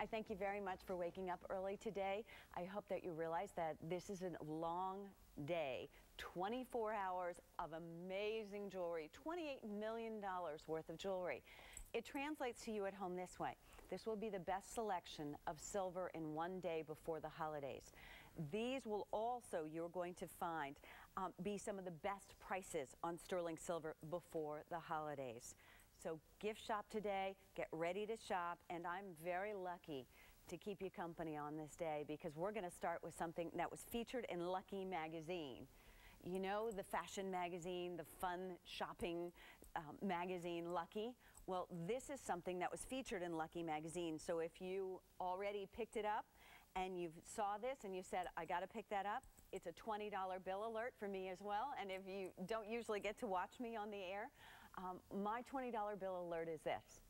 I thank you very much for waking up early today. I hope that you realize that this is a long day, 24 hours of amazing jewelry, $28 million worth of jewelry. It translates to you at home this way. This will be the best selection of silver in one day before the holidays. These will also, you're going to find, um, be some of the best prices on sterling silver before the holidays. So gift shop today, get ready to shop, and I'm very lucky to keep you company on this day because we're going to start with something that was featured in Lucky magazine. You know the fashion magazine, the fun shopping um, magazine Lucky? Well, this is something that was featured in Lucky magazine. So if you already picked it up and you saw this and you said, I got to pick that up, it's a $20 bill alert for me as well. And if you don't usually get to watch me on the air, um, my $20 bill alert is this.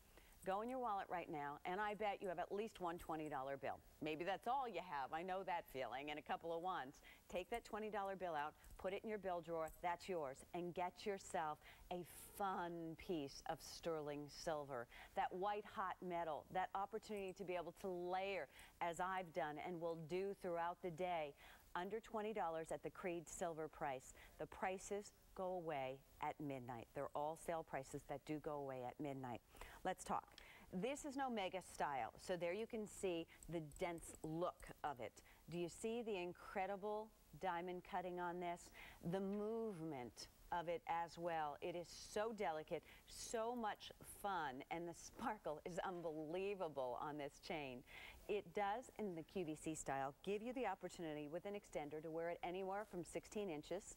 Go in your wallet right now, and I bet you have at least one $20 bill. Maybe that's all you have. I know that feeling, and a couple of ones. Take that $20 bill out, put it in your bill drawer, that's yours, and get yourself a fun piece of sterling silver. That white hot metal, that opportunity to be able to layer, as I've done and will do throughout the day, under $20 at the Creede silver price. The prices go away at midnight. They're all sale prices that do go away at midnight. Let's talk. This is an Omega style, so there you can see the dense look of it. Do you see the incredible diamond cutting on this? The movement of it as well. It is so delicate, so much fun, and the sparkle is unbelievable on this chain. It does, in the QVC style, give you the opportunity with an extender to wear it anywhere from 16 inches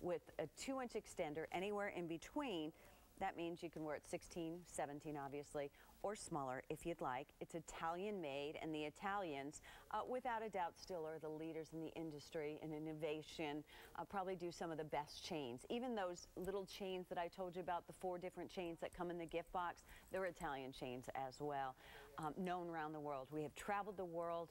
with a two inch extender anywhere in between. That means you can wear it 16, 17 obviously, or smaller if you'd like. It's Italian made and the Italians, uh, without a doubt, still are the leaders in the industry in innovation, uh, probably do some of the best chains. Even those little chains that I told you about, the four different chains that come in the gift box, they're Italian chains as well, um, known around the world. We have traveled the world.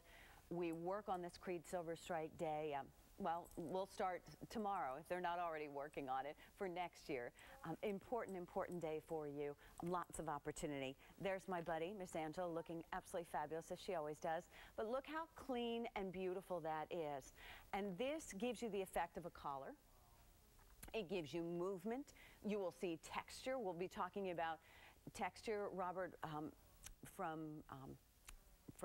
We work on this Creede Silver Strike Day. Um, well, we'll start tomorrow if they're not already working on it for next year. Um, important, important day for you. Lots of opportunity. There's my buddy, Miss Angela, looking absolutely fabulous as she always does. But look how clean and beautiful that is. And this gives you the effect of a collar. It gives you movement. You will see texture. We'll be talking about texture. Robert um, from um,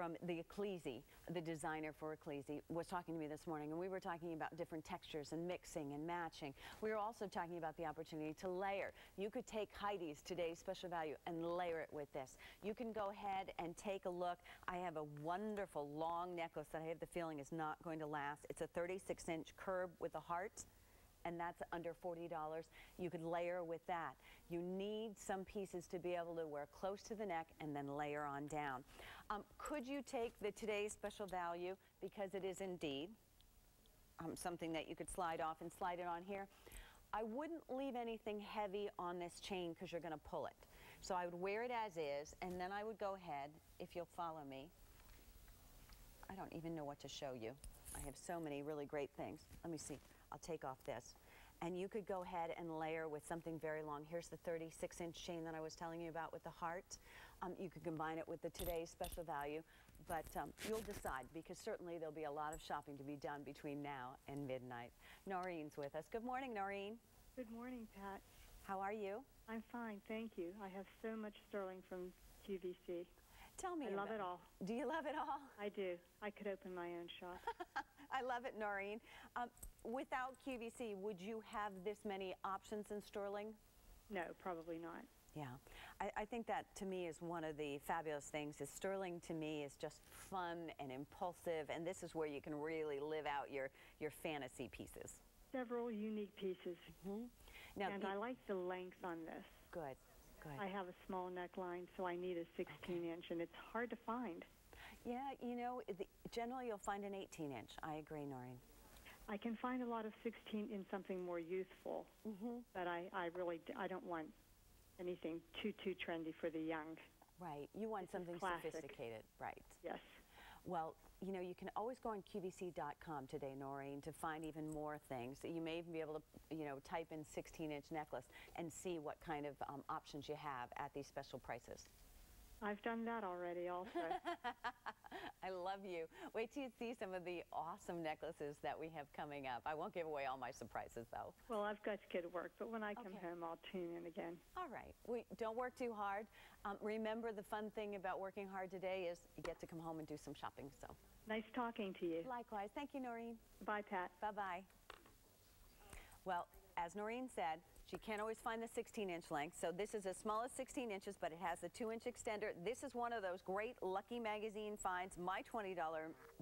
from the Ecclissi, the designer for Ecclissi, was talking to me this morning, and we were talking about different textures and mixing and matching. We were also talking about the opportunity to layer. You could take Heidi's today's special value and layer it with this. You can go ahead and take a look. I have a wonderful long necklace that I have the feeling is not going to last. It's a 36 inch curb with a heart and that's under $40. You could layer with that. You need some pieces to be able to wear close to the neck and then layer on down. Um, could you take the today's special value because it is indeed um, something that you could slide off and slide it on here? I wouldn't leave anything heavy on this chain because you're going to pull it. So I would wear it as is, and then I would go ahead, if you'll follow me. I don't even know what to show you. I have so many really great things. Let me see. I'll take off this. And you could go ahead and layer with something very long. Here's the 36 inch chain that I was telling you about with the heart. Um, you could combine it with the today's special value, but um, you'll decide because certainly there'll be a lot of shopping to be done between now and midnight. Noreen's with us. Good morning, Noreen. Good morning, Pat. How are you? I'm fine, thank you. I have so much sterling from QVC. Tell me. I love it all. Do you love it all? I do. I could open my own shop. I love it, Noreen. Um, without QVC, would you have this many options in sterling? No, probably not. Yeah, I, I, think that to me is one of the fabulous things. Is sterling to me is just fun and impulsive, and this is where you can really live out your your fantasy pieces. Several unique pieces. Mm -hmm. Now, and I like the length on this. Good, good. I have a small neckline, so I need a 16 okay. inch, and it's hard to find. Yeah, you know, the, generally you'll find an 18 inch. I agree, Noreen. I can find a lot of 16 in something more youthful, mm-hmm. but I, I really I don't want anything too too trendy for the young. Right. You want something sophisticated, right? Yes. Well, you know, you can always go on QVC.com today, Noreen, to find even more things. You may even be able to, you know, type in 16-inch necklace and see what kind of um, options you have at these special prices. I've done that already also. I love you. Wait till you see some of the awesome necklaces that we have coming up. I won't give away all my surprises though. well, I've got to get to work, but when I come Okay. home, I'll tune in again. All right. We don't work too hard. Um, remember the fun thing about working hard today is you get to come home and do some shopping. So Nice talking to you. likewise. Thank you, Noreen. Bye, Pat. Bye-bye. Well, as Noreen said, she can't always find the 16-inch length, so this is as small as 16 inches, but it has the 2-inch extender. This is one of those great Lucky Magazine finds, my $20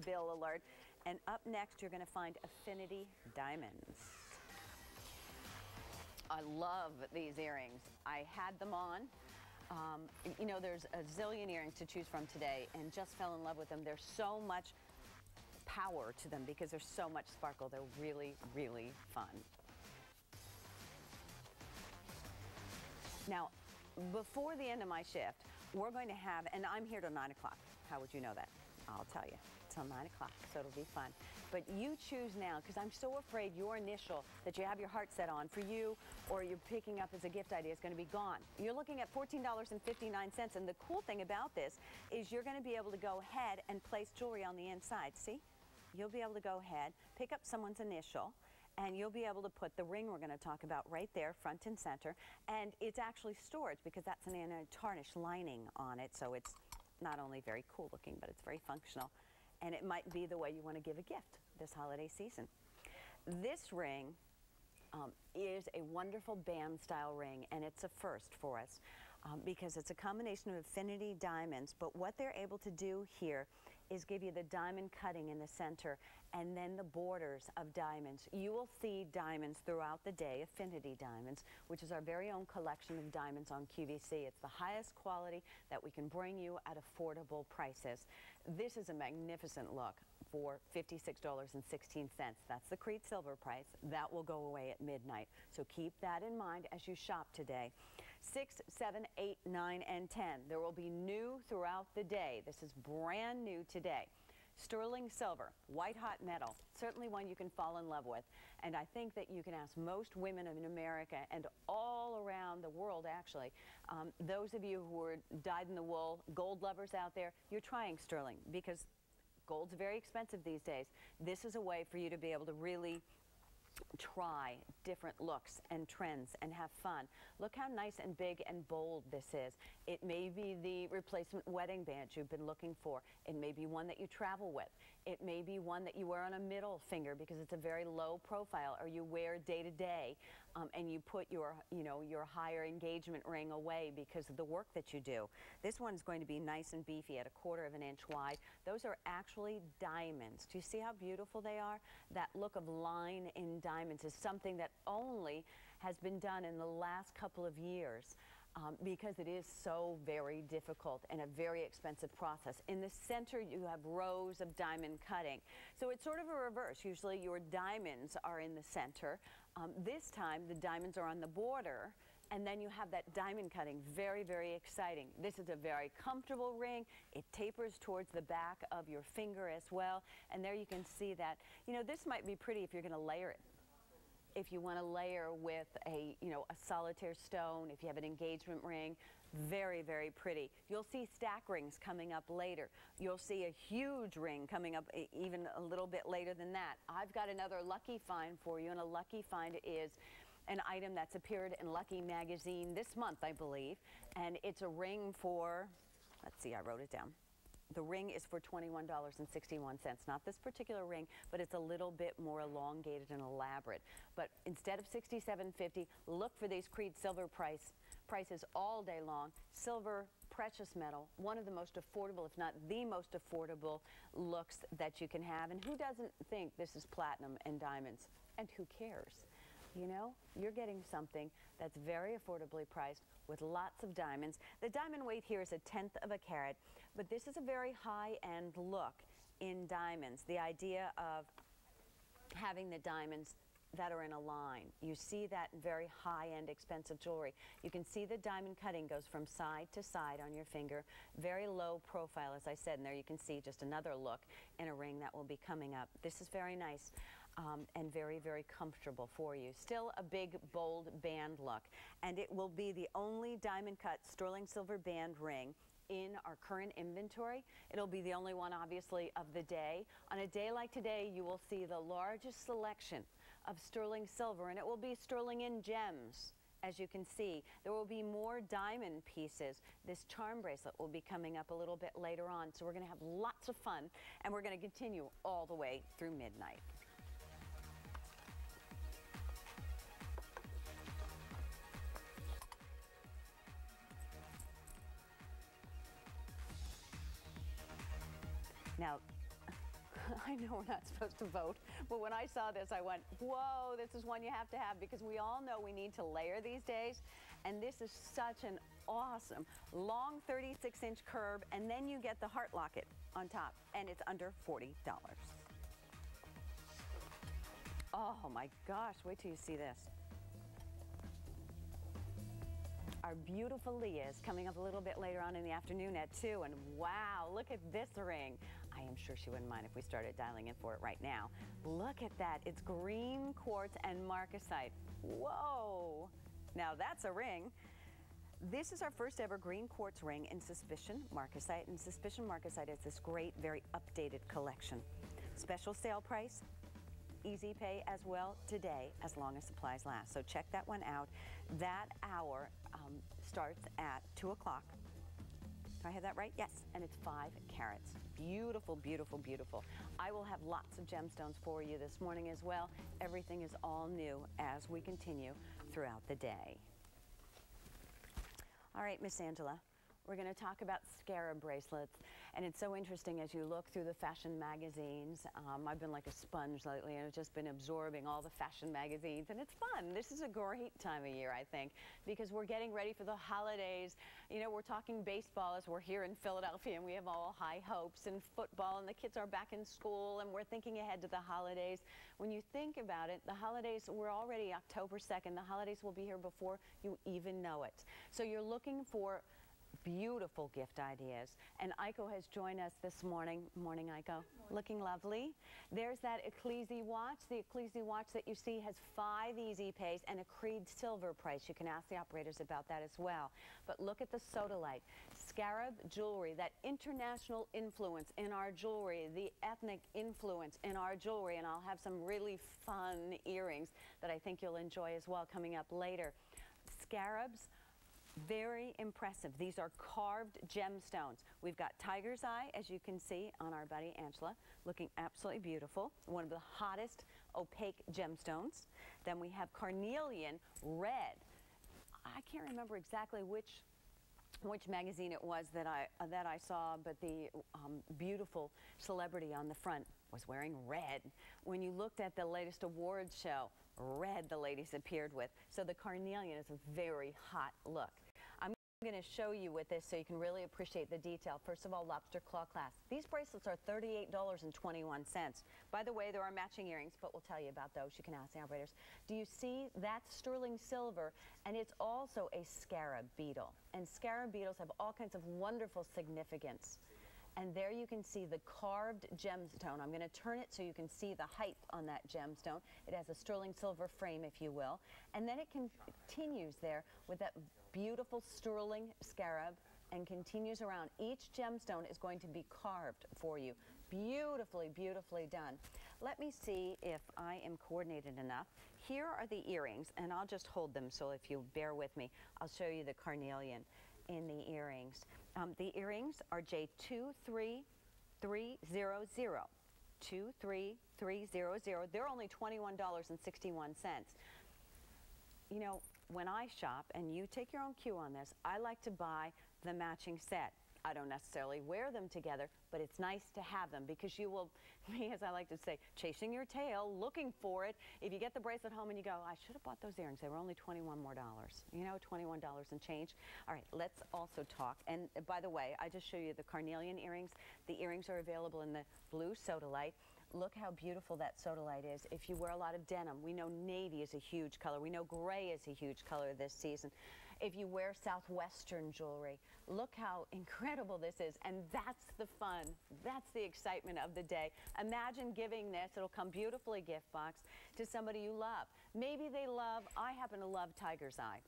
bill alert. And up next, you're going to find Affinity Diamonds. I love these earrings. I had them on. Um, you know, there's a zillion earrings to choose from today, and just fell in love with them. There's so much power to them because there's so much sparkle. They're really, really fun. Before the end of my shift, we're going to have, and I'm here till 9 o'clock. How would you know that? I'll tell you. Till 9 o'clock, so it'll be fun. But you choose now, because I'm so afraid your initial that you have your heart set on for you or you're picking up as a gift idea is going to be gone. You're looking at $14.59, and the cool thing about this is you're going to be able to go ahead and place jewelry on the inside. See? You'll be able to go ahead, pick up someone's initial, and you'll be able to put the ring we're going to talk about right there, front and center. And it's actually storage because that's an anti-tarnish lining on it, so it's not only very cool looking, but it's very functional. And it might be the way you want to give a gift this holiday season. This ring um, is a wonderful band style ring, and it's a first for us um, because it's a combination of affinity diamonds. But what they're able to do here is give you the diamond cutting in the center and then the borders of diamonds. You will see diamonds throughout the day, affinity diamonds, which is our very own collection of diamonds on QVC. It's the highest quality that we can bring you at affordable prices. This is a magnificent look for $56.16. That's the Creede silver price. That will go away at midnight. So keep that in mind as you shop today. 6, 7, 8, 9, and 10. There will be new throughout the day. This is brand new today. Sterling silver, white hot metal, certainly one you can fall in love with. And I think that you can ask most women in America and all around the world, actually, um, those of you who are dyed in the wool gold lovers out there, you're trying sterling because gold's very expensive these days. This is a way for you to be able to really try different looks and trends and have fun. Look how nice and big and bold this is. It may be the replacement wedding band you've been looking for. It may be one that you travel with. It may be one that you wear on a middle finger because it's a very low profile or you wear day to day um, and you put your, you know, your higher engagement ring away because of the work that you do. This one's going to be nice and beefy at a quarter of an inch wide. Those are actually diamonds. Do you see how beautiful they are? That look of line in diamonds is something that only has been done in the last couple of years. Um, because it is so very difficult and a very expensive process. In the center, you have rows of diamond cutting. So it's sort of a reverse. Usually your diamonds are in the center. Um, this time, the diamonds are on the border, and then you have that diamond cutting. Very, very exciting. This is a very comfortable ring. It tapers towards the back of your finger as well. And there you can see that. You know, this might be pretty if you're going to layer it if you want to layer with a, you know, a solitaire stone, if you have an engagement ring, very, very pretty. You'll see stack rings coming up later. You'll see a huge ring coming up even a little bit later than that. I've got another lucky find for you, and a lucky find is an item that's appeared in Lucky Magazine this month, I believe, and it's a ring for, let's see, I wrote it down. The ring is for $21.61. Not this particular ring, but it's a little bit more elongated and elaborate. But instead of $67.50, look for these Creede silver price prices all day long. Silver, precious metal, one of the most affordable, if not the most affordable looks that you can have. And who doesn't think this is platinum and diamonds? And who cares? You know, you're getting something that's very affordably priced with lots of diamonds. The diamond weight here is a tenth of a carat, but this is a very high-end look in diamonds. The idea of having the diamonds that are in a line. You see that very high-end expensive jewelry. You can see the diamond cutting goes from side to side on your finger. Very low profile, as I said, and there you can see just another look in a ring that will be coming up. This is very nice. Um, and very, very comfortable for you. Still a big, bold band look. And it will be the only diamond cut sterling silver band ring in our current inventory. It'll be the only one, obviously, of the day. On a day like today, you will see the largest selection of sterling silver, and it will be sterling in gems. As you can see, there will be more diamond pieces. This charm bracelet will be coming up a little bit later on, so we're going to have lots of fun, and we're going to continue all the way through midnight. Now, I know we're not supposed to vote, but when I saw this, I went, whoa, this is one you have to have because we all know we need to layer these days. And this is such an awesome long 36 inch curb, and then you get the heart locket on top, and it's under $40. Oh my gosh, wait till you see this. Our beautiful Leah is coming up a little bit later on in the afternoon at 2, and wow, look at this ring. I am sure she wouldn't mind if we started dialing in for it right now. Look at that. It's green quartz and marcasite. Whoa. Now that's a ring. This is our first ever green quartz ring in Suspicion Marcasite. And Suspicion Marcasite is this great, very updated collection. Special sale price, easy pay as well today as long as supplies last. So check that one out. That hour um, starts at 2 o'clock do I have that right? Yes. And it's five carats. Beautiful, beautiful, beautiful. I will have lots of gemstones for you this morning as well. Everything is all new as we continue throughout the day. All right, Miss Angela. We're going to talk about scarab bracelets. And it's so interesting as you look through the fashion magazines. Um, I've been like a sponge lately and I've just been absorbing all the fashion magazines. And it's fun. This is a great time of year, I think, because we're getting ready for the holidays. You know, we're talking baseball as we're here in Philadelphia and we have all high hopes and football and the kids are back in school and we're thinking ahead to the holidays. When you think about it, the holidays, we're already October 2nd. The holidays will be here before you even know it. So you're looking for beautiful gift ideas. And Aiko has joined us this morning. Morning. Morning. Looking lovely. There's that Ecclissi watch. The Ecclissi watch that you see has five easy pays and a Creede silver price. You can ask the operators about that as well. But look at the sodalite. Scarab jewelry, that international influence in our jewelry, the ethnic influence in our jewelry. And I'll have some really fun earrings that I think you'll enjoy as well coming up later. Scarabs very impressive. These are carved gemstones. We've got tiger's eye, as you can see on our buddy Angela, looking absolutely beautiful. One of the hottest opaque gemstones. Then we have carnelian red. I can't remember exactly which which magazine it was that I uh, that I saw, but the um, beautiful celebrity on the front was wearing red. When you looked at the latest awards show, red the ladies appeared with. So the carnelian is a very hot look. I'm going to show you with this so you can really appreciate the detail. First of all, lobster claw clasp. These bracelets are $38.21. By the way, there are matching earrings, but we'll tell you about those. You can ask the operators. Do you see that's sterling silver, and it's also a scarab beetle. And scarab beetles have all kinds of wonderful significance. And there you can see the carved gemstone. I'm going to turn it so you can see the height on that gemstone. It has a sterling silver frame, if you will. And then it continues there with that beautiful sterling scarab and continues around. Each gemstone is going to be carved for you. Beautifully, beautifully done. Let me see if I am coordinated enough. Here are the earrings, and I'll just hold them, so if you bear with me, I'll show you the carnelian in the earrings. Um, the earrings are J23300. 23300. They're only $21.61. You know, when I shop, and you take your own cue on this, I like to buy the matching set. I don't necessarily wear them together, but it's nice to have them because you will, me as I like to say, chasing your tail, looking for it. If you get the bracelet home and you go, I should have bought those earrings. They were only 21 more dollars. You know, $21 and change. All right, let's also talk. And uh, by the way, I just show you the carnelian earrings. The earrings are available in the blue sodalite. Look how beautiful that sodalite is. If you wear a lot of denim, we know navy is a huge color. We know gray is a huge color this season if you wear Southwestern jewelry. Look how incredible this is. And that's the fun. That's the excitement of the day. Imagine giving this, it'll come beautifully gift box, to somebody you love. Maybe they love, I happen to love Tiger's Eye.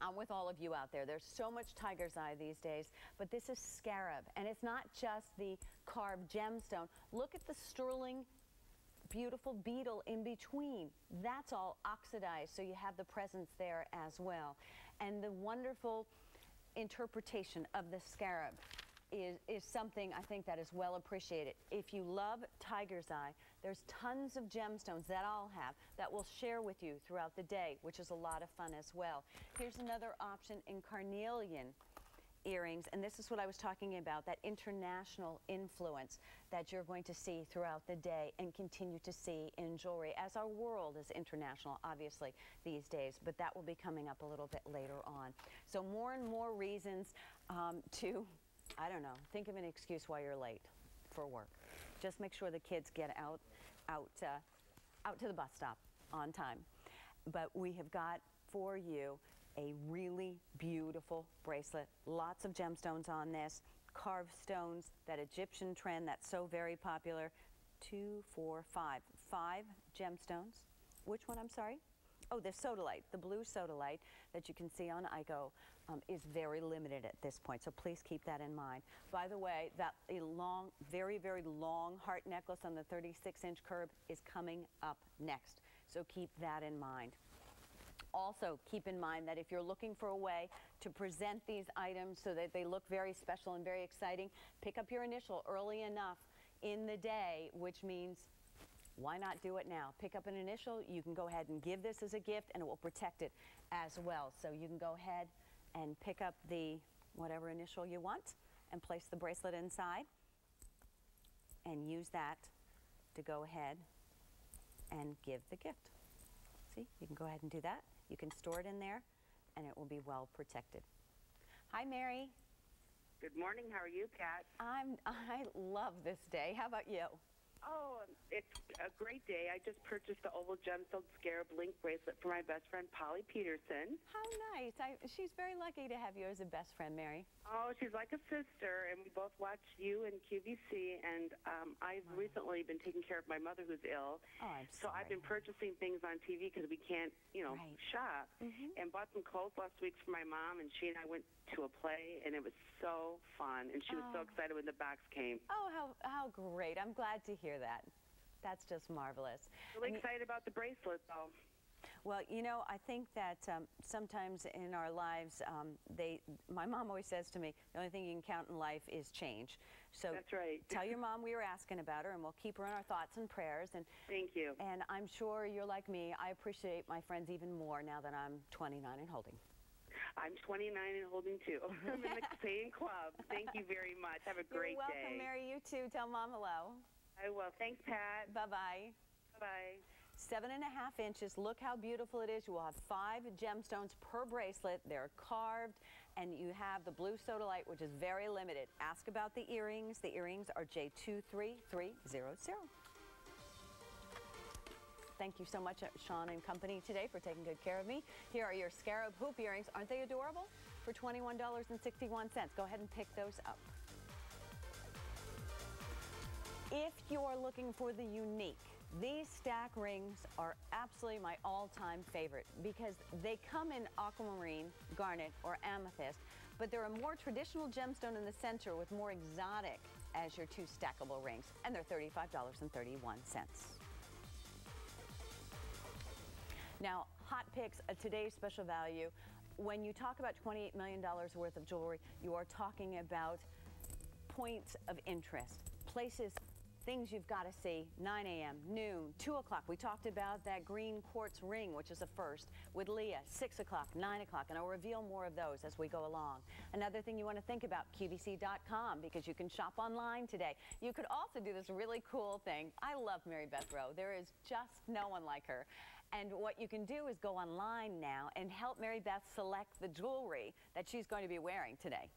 I'm with all of you out there. There's so much tiger's eye these days, but this is scarab, and it's not just the carved gemstone. Look at the sterling beautiful beetle in between. That's all oxidized, so you have the presence there as well. And the wonderful interpretation of the scarab is, is something I think that is well appreciated. If you love tiger's eye, there's tons of gemstones that I'll have that we'll share with you throughout the day, which is a lot of fun as well. Here's another option in carnelian earrings, and this is what I was talking about, that international influence that you're going to see throughout the day and continue to see in jewelry, as our world is international, obviously, these days, but that will be coming up a little bit later on. So more and more reasons um, to, I don't know, think of an excuse why you're late for work. Just make sure the kids get out, out, uh, out to the bus stop on time. But we have got for you a really beautiful bracelet. Lots of gemstones on this, carved stones, that Egyptian trend that's so very popular. Two, four, five. Five gemstones. Which one, I'm sorry? Oh, the sodalite, the blue sodalite that you can see on Aiko um, is very limited at this point, so please keep that in mind. By the way, that a long, very, very long heart necklace on the 36-inch curb is coming up next, so keep that in mind. Also, keep in mind that if you're looking for a way to present these items so that they look very special and very exciting, pick up your initial early enough in the day, which means why not do it now? Pick up an initial. You can go ahead and give this as a gift, and it will protect it as well. So you can go ahead and pick up the whatever initial you want and place the bracelet inside and use that to go ahead and give the gift. See, you can go ahead and do that. You can store it in there and it will be well protected. Hi, Mary. Good morning. How are you, Pat? I'm, I love this day. How about you? Oh, it's a great day. I just purchased the oval gemstone scarab link bracelet for my best friend Polly Peterson. How nice. I, she's very lucky to have you as a best friend, Mary. Oh, she's like a sister, and we both watch you and QVC, and um, I've wow. recently been taking care of my mother who's ill. Oh, I'm so sorry. I've been purchasing things on TV because we can't, you know, right. shop, mm-hmm. and bought some clothes last week for my mom, and she and I went to a play, and it was so fun, and she was oh. so excited when the box came. Oh, how, how great. I'm glad to hear that. That's just marvelous. Really excited about the bracelet, though. Well, you know, I think that um, sometimes in our lives, um, they. My mom always says to me, the only thing you can count in life is change. So that's right. tell your mom we were asking about her, and we'll keep her in our thoughts and prayers. And thank you. And I'm sure you're like me. I appreciate my friends even more now that I'm 29 and holding. I'm 29 and holding too. I'm in the same club. Thank you very much. Have a great You're welcome, day. Mary. You too. Tell mom hello. I will. Thanks, Pat. Bye-bye. Bye-bye. Seven and a half inches. Look how beautiful it is. You will have five gemstones per bracelet. They're carved, and you have the blue sodalite, which is very limited. Ask about the earrings. The earrings are J23300. Thank you so much, uh, Sean and company, today for taking good care of me. Here are your scarab hoop earrings. Aren't they adorable? For $21.61. Go ahead and pick those up. If you're looking for the unique, these stack rings are absolutely my all-time favorite because they come in aquamarine, garnet, or amethyst, but they're a more traditional gemstone in the center with more exotic as your two stackable rings, and they're $35.31. Now, hot picks today's special value. When you talk about $28 million worth of jewelry, you are talking about points of interest, places things you've got to see 9 a.m., noon, 2 o'clock. We talked about that green quartz ring, which is a first, with Leah, 6 o'clock, 9 o'clock, and I'll reveal more of those as we go along. Another thing you want to think about, QVC.com, because you can shop online today. You could also do this really cool thing. I love Mary Beth Roe. There is just no one like her. And what you can do is go online now and help Mary Beth select the jewelry that she's going to be wearing today.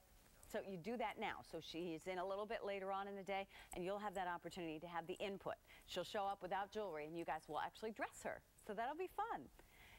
So you do that now. So she's in a little bit later on in the day, and you'll have that opportunity to have the input. She'll show up without jewelry, and you guys will actually dress her. So that'll be fun.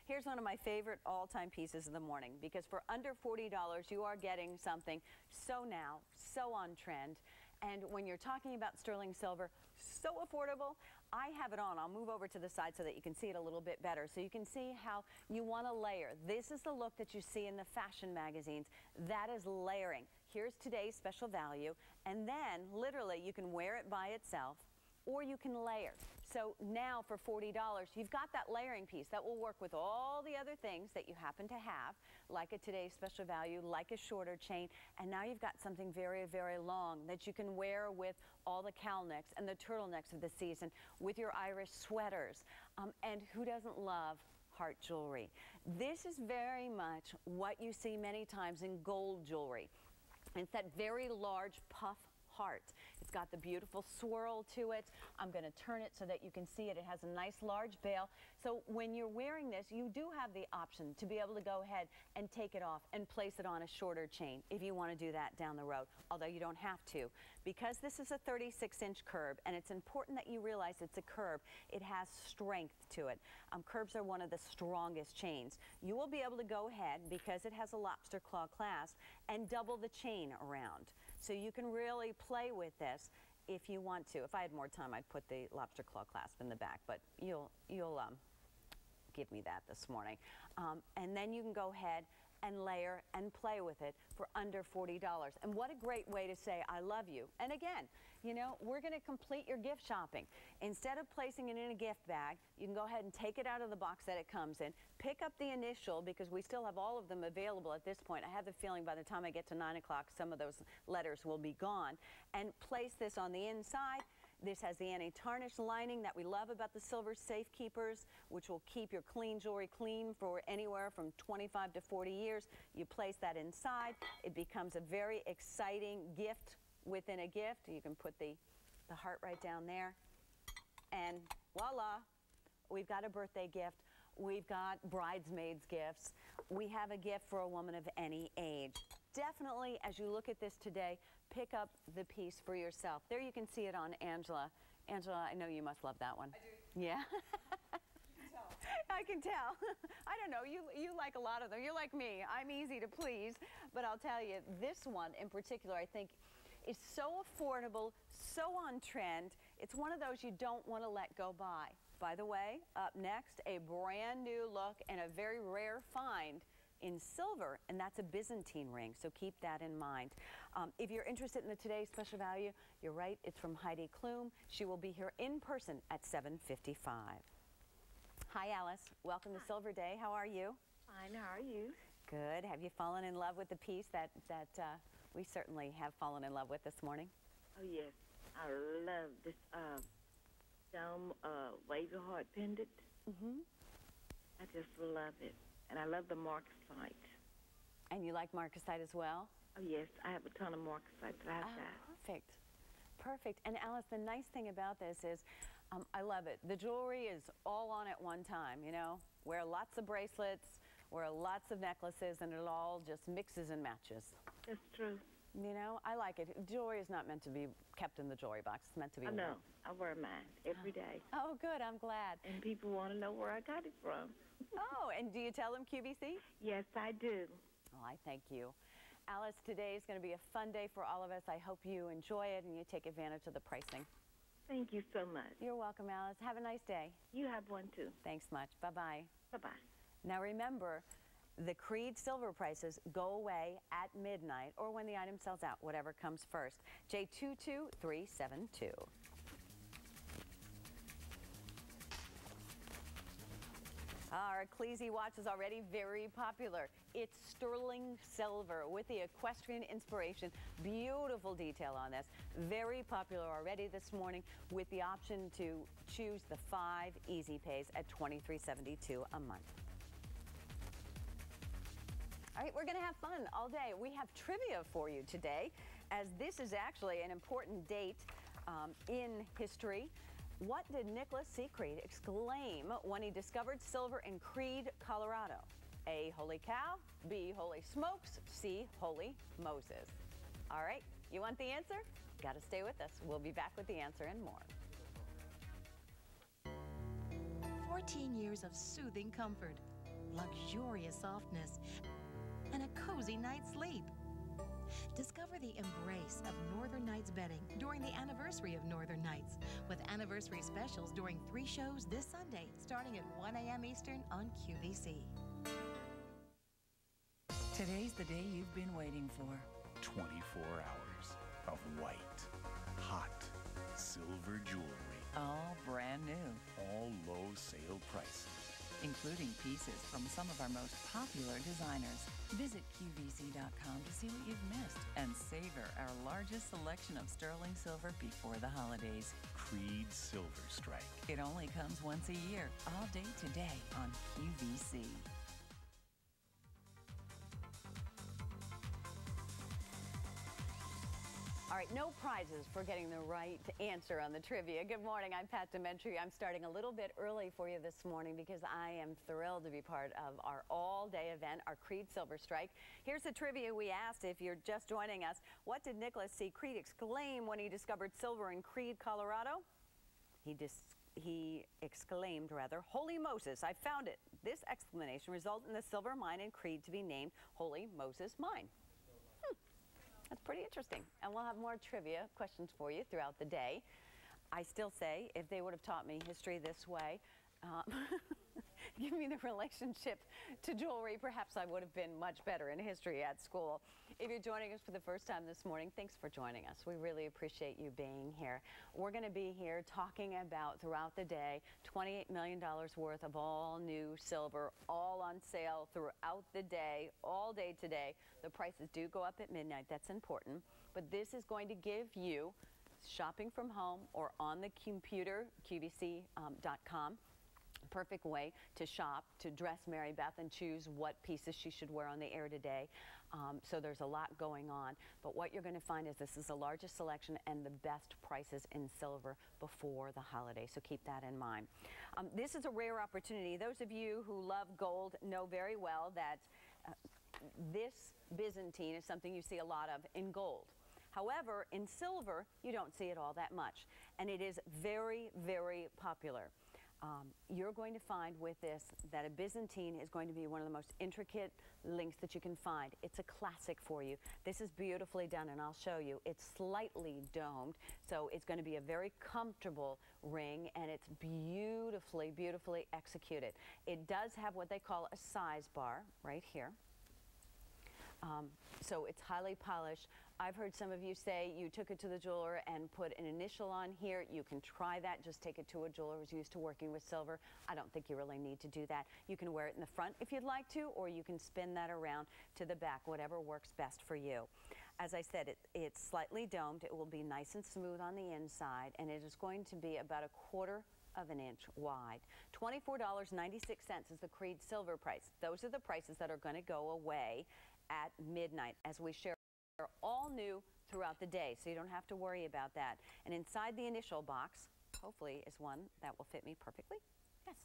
Here's one of my favorite all-time pieces of the morning because for under $40, you are getting something so now, so on trend. And when you're talking about sterling silver, so affordable, I have it on. I'll move over to the side so that you can see it a little bit better. So you can see how you want to layer. This is the look that you see in the fashion magazines. That is layering. Here's today's special value. And then, literally, you can wear it by itself or you can layer. So now for $40, you've got that layering piece that will work with all the other things that you happen to have, like a today's special value, like a shorter chain, and now you've got something very, very long that you can wear with all the cowl necks and the turtlenecks of the season, with your Irish sweaters. Um, and who doesn't love heart jewelry? This is very much what you see many times in gold jewelry. It's that very large puff heart. Got the beautiful swirl to it. I'm going to turn it so that you can see it. It has a nice large bail. So when you're wearing this, you do have the option to be able to go ahead and take it off and place it on a shorter chain if you want to do that down the road, although you don't have to. Because this is a 36 inch curb and it's important that you realize it's a curb, it has strength to it. Um, curbs are one of the strongest chains. You will be able to go ahead because it has a lobster claw clasp and double the chain around. So you can really play with this if you want to. If I had more time, I'd put the lobster claw clasp in the back, but you'll, you'll um, give me that this morning. Um, and then you can go ahead and layer and play with it for under $40. And what a great way to say, I love you. And again, you know, we're going to complete your gift shopping. Instead of placing it in a gift bag, you can go ahead and take it out of the box that it comes in, pick up the initial because we still have all of them available at this point. I have the feeling by the time I get to 9 o'clock, some of those letters will be gone. And place this on the inside. This has the anti-tarnish lining that we love about the silver Safe Keepers, which will keep your clean jewelry clean for anywhere from 25 to 40 years. You place that inside. It becomes a very exciting gift within a gift. You can put the, the heart right down there. And voila, we've got a birthday gift. We've got bridesmaids gifts. We have a gift for a woman of any age. Definitely, as you look at this today, pick up the piece for yourself. There you can see it on Angela. Angela, I know you must love that one. I do. Yeah. I can tell. I don't know. You you like a lot of them. You're like me. I'm easy to please, but I'll tell you, this one in particular, I think, is so affordable, so on trend. It's one of those you don't want to let go by. By the way, up next, a brand new look and a very rare find in silver, and that's a Byzantine ring, so keep that in mind. Um, if you're interested in the today's special value, you're right, it's from Heidi Klum. She will be here in person at 7.55. Hi, Alice. Welcome Hi. to Silver Day. How are you? Fine. How are you? Good. Have you fallen in love with the piece that, that uh, we certainly have fallen in love with this morning? Oh, yes. I love this uh, dome uh, wavy heart pendant. Mm-hmm. I just love it. And I love the marcasite. And you like marcasite as well? Oh, yes. I have a ton of marcasite. I have oh, that. Perfect. Perfect. And Alice, the nice thing about this is um, I love it. The jewelry is all on at one time, you know? Wear lots of bracelets, wear lots of necklaces, and it all just mixes and matches. That's true. You know, I like it. Jewelry is not meant to be kept in the jewelry box. It's meant to be. I know. I wear mine every day. Oh, good. I'm glad. And people want to know where I got it from. Oh, and do you tell them QVC? Yes, I do. Oh, I thank you. Alice, today is going to be a fun day for all of us. I hope you enjoy it and you take advantage of the pricing. Thank you so much. You're welcome, Alice. Have a nice day. You have one too. Thanks much. Bye bye. Bye bye. Now remember, the Creede silver prices go away at midnight or when the item sells out, whatever comes first. J22372. Our Ecclissi watch is already very popular. It's sterling silver with the equestrian inspiration. Beautiful detail on this. Very popular already this morning with the option to choose the five easy pays at $23.72 a month. All right, we're going to have fun all day. We have trivia for you today, as this is actually an important date um, in history. What did Nicholas Creede exclaim when he discovered silver in Creede, Colorado? A, holy cow, B, holy smokes, C, holy Moses. All right, you want the answer? Got to stay with us. We'll be back with the answer and more. 14 years of soothing comfort, luxurious softness, and a cozy night's sleep. Discover the embrace of Northern Nights betting during the anniversary of Northern Nights with anniversary specials during three shows this Sunday starting at 1 a.m. Eastern on QVC. Today's the day you've been waiting for. 24 hours of white, hot, silver jewelry. All brand new, All low sale prices. Including pieces from some of our most popular designers. Visit QVC.com to see what you've missed and savor our largest selection of sterling silver before the holidays. Creede Silver Strike. It only comes once a year, all day today on QVC. All right, no prizes for getting the right answer on the trivia. Good morning, I'm Pat Dementri. I'm starting a little bit early for you this morning because I am thrilled to be part of our all-day event, our Creede Silver Strike. Here's the trivia we asked if you're just joining us. What did Nicholas C. Creede exclaim when he discovered silver in Creede, Colorado? He dis- he exclaimed rather, Holy Moses, I found it. This exclamation resulted in the silver mine in Creede to be named Holy Moses Mine. That's pretty interesting. And we'll have more trivia questions for you throughout the day. I still say, if they would have taught me history this way, um, give me the relationship to jewelry, perhaps I would have been much better in history at school. If you're joining us for the first time this morning, thanks for joining us. We really appreciate you being here. We're going to be here talking about throughout the day $28 million worth of all new silver, all on sale throughout the day, all day today. The prices do go up at midnight, that's important. But this is going to give you shopping from home or on the computer, qvc.com. Perfect way to shop, to dress Mary Beth and choose what pieces she should wear on the air today. Um, so there's a lot going on. But what you're going to find is this is the largest selection and the best prices in silver before the holiday. So keep that in mind. Um, this is a rare opportunity. Those of you who love gold know very well that uh, this Byzantine is something you see a lot of in gold. However, in silver, you don't see it all that much. And it is very, very popular. Um, you're going to find with this that a Byzantine is going to be one of the most intricate links that you can find. It's a classic for you. This is beautifully done, and I'll show you. It's slightly domed, so it's going to be a very comfortable ring, and it's beautifully, beautifully executed. It does have what they call a size bar right here. Um, so it's highly polished. I've heard some of you say you took it to the jeweler and put an initial on here. You can try that. Just take it to a jeweler who's used to working with silver. I don't think you really need to do that. You can wear it in the front if you'd like to, or you can spin that around to the back, whatever works best for you. As I said, it, it's slightly domed. It will be nice and smooth on the inside, and it is going to be about a quarter of an inch wide. $24.96 is the Creede silver price. Those are the prices that are going to go away at midnight as we share are all new throughout the day, so you don't have to worry about that. And inside the initial box, hopefully, is one that will fit me perfectly. Yes.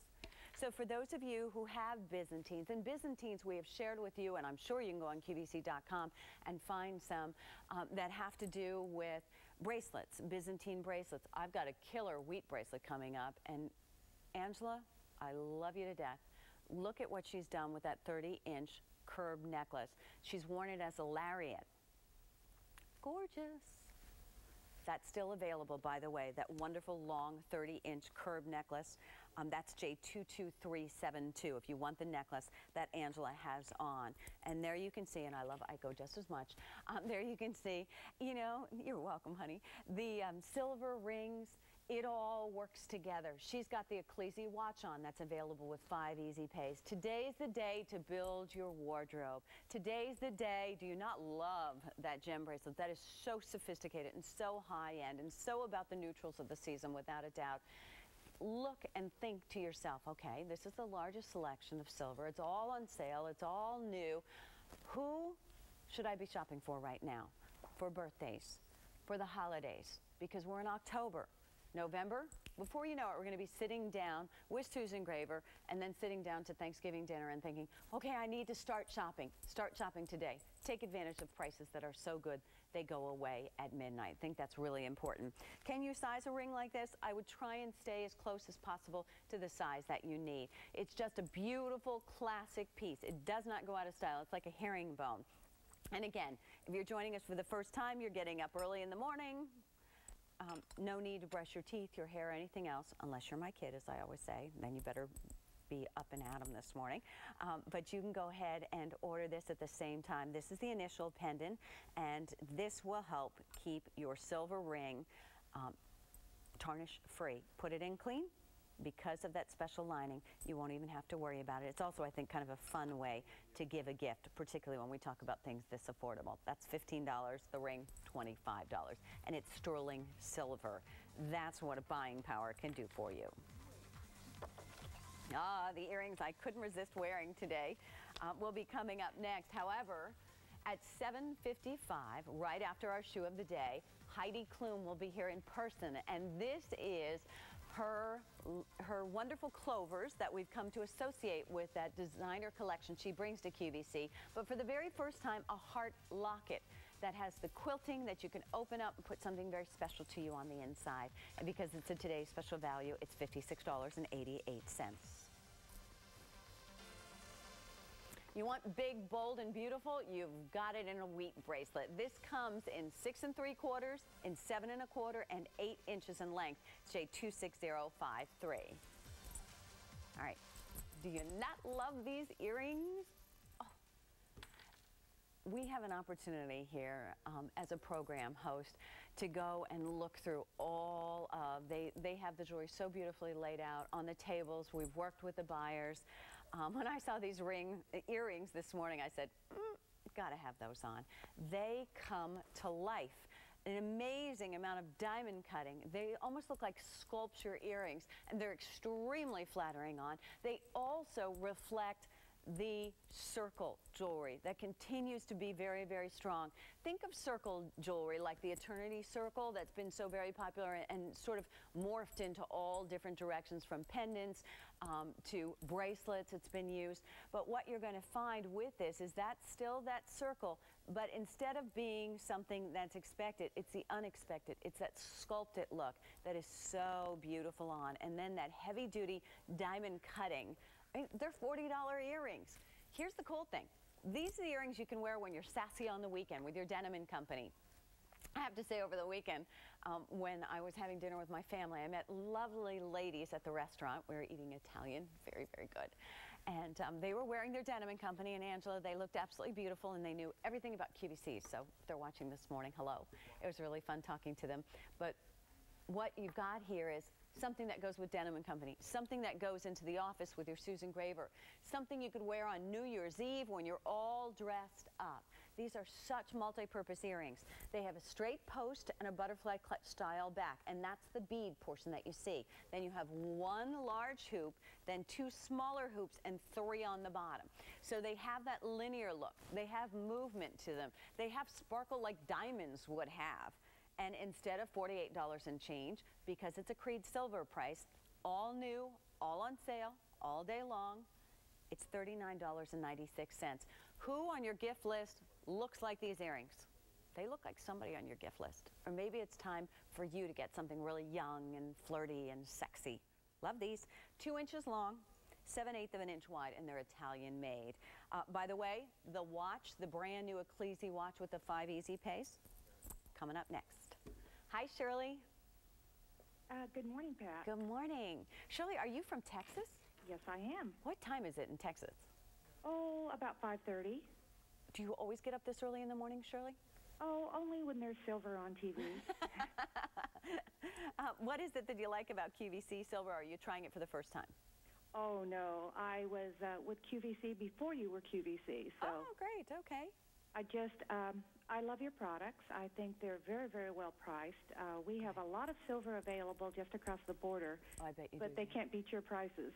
So for those of you who have Byzantines, and Byzantines we have shared with you, and I'm sure you can go on QVC.com and find some um, that have to do with bracelets, Byzantine bracelets. I've got a killer wheat bracelet coming up, and Angela, I love you to death. Look at what she's done with that 30-inch curb necklace. She's worn it as a lariat. Gorgeous. That's still available, by the way, that wonderful long 30-inch curb necklace. Um, that's J22372 if you want the necklace that Angela has on. And there you can see, and I love Aiko just as much, um, there you can see, you know, you're welcome, honey, the um, silver rings, it all works together. She's got the Ecclissi watch on that's available with five easy pays. Today's the day to build your wardrobe. Today's the day, do you not love that gem bracelet? That is so sophisticated and so high end and so about the neutrals of the season without a doubt. Look and think to yourself, okay, this is the largest selection of silver. It's all on sale. It's all new. Who should I be shopping for right now? For birthdays, for the holidays, because we're in October. November, before you know it, we're going to be sitting down with Susan Graver and then sitting down to Thanksgiving dinner and thinking, okay, I need to start shopping. Start shopping today. Take advantage of prices that are so good they go away at midnight. I think that's really important. Can you size a ring like this? I would try and stay as close as possible to the size that you need. It's just a beautiful classic piece. It does not go out of style. It's like a herringbone. And again, if you're joining us for the first time, you're getting up early in the morning. Um, no need to brush your teeth, your hair, or anything else, unless you're my kid, as I always say. Then you better be up and at 'em this morning. Um, but you can go ahead and order this at the same time. This is the initial pendant, and this will help keep your silver ring um, tarnish free. Put it in clean. Because of that special lining, you won't even have to worry about it. It's also, I think, kind of a fun way to give a gift, particularly when we talk about things this affordable. That's $15, the ring, $25. And it's sterling silver. That's what a buying power can do for you. Ah, the earrings I couldn't resist wearing today uh, will be coming up next. However, at 7.55, right after our shoe of the day, Heidi Klum will be here in person, and this is her her wonderful clovers that we've come to associate with that designer collection she brings to QVC. But for the very first time, a heart locket that has the quilting that you can open up and put something very special to you on the inside. And because it's a today's special value, it's $56.88. You want big, bold, and beautiful? You've got it in a wheat bracelet. This comes in six and three quarters, in seven and a quarter, and eight inches in length. J26053. All right. Do you not love these earrings? Oh. We have an opportunity here um, as a program host to go and look through all of, they, they have the jewelry so beautifully laid out on the tables. We've worked with the buyers. Um, when I saw these ring earrings this morning, I said, mm, gotta have those on. They come to life. An amazing amount of diamond cutting. They almost look like sculpture earrings, and they're extremely flattering on. They also reflect the circle jewelry that continues to be very, very strong. Think of circle jewelry like the Eternity Circle that's been so very popular and sort of morphed into all different directions from pendants um, to bracelets it's been used. But what you're going to find with this is that still that circle, but instead of being something that's expected, it's the unexpected. It's that sculpted look that is so beautiful on. And then that heavy duty diamond cutting Mean, they're $40 earrings. Here's the cool thing. These are the earrings you can wear when you're sassy on the weekend with your denim and company. I have to say over the weekend, um, when I was having dinner with my family, I met lovely ladies at the restaurant. We were eating Italian, very, very good. And um, they were wearing their denim and company, and Angela, they looked absolutely beautiful, and they knew everything about QVC. So they're watching this morning. Hello. It was really fun talking to them. But what you've got here is something that goes with Denim & Company, something that goes into the office with your Susan Graver, something you could wear on New Year's Eve when you're all dressed up. These are such multi-purpose earrings. They have a straight post and a butterfly clutch style back, and that's the bead portion that you see. Then you have one large hoop, then two smaller hoops, and three on the bottom. So they have that linear look. They have movement to them. They have sparkle like diamonds would have. And instead of $48 and change, because it's a Creede Silver price, all new, all on sale, all day long, it's $39.96. Who on your gift list looks like these earrings? They look like somebody on your gift list. Or maybe it's time for you to get something really young and flirty and sexy. Love these. Two inches long, 7 eighths of an inch wide, and they're Italian made. Uh, by the way, the watch, the brand new Ecclissi watch with the 5 easy pays, coming up next. Hi, Shirley. Uh, good morning, Pat. Good morning. Shirley, are you from Texas? Yes, I am. What time is it in Texas? Oh, about 5.30. Do you always get up this early in the morning, Shirley? Oh, only when there's silver on TV. uh, what is it that you like about QVC Silver? Are you trying it for the first time? Oh, no. I was uh, with QVC before you were QVC. So oh, great. Okay. I just, um, I love your products. I think they're very, very well priced. Uh, we have a lot of silver available just across the border. Oh, I bet you But do. they can't beat your prices.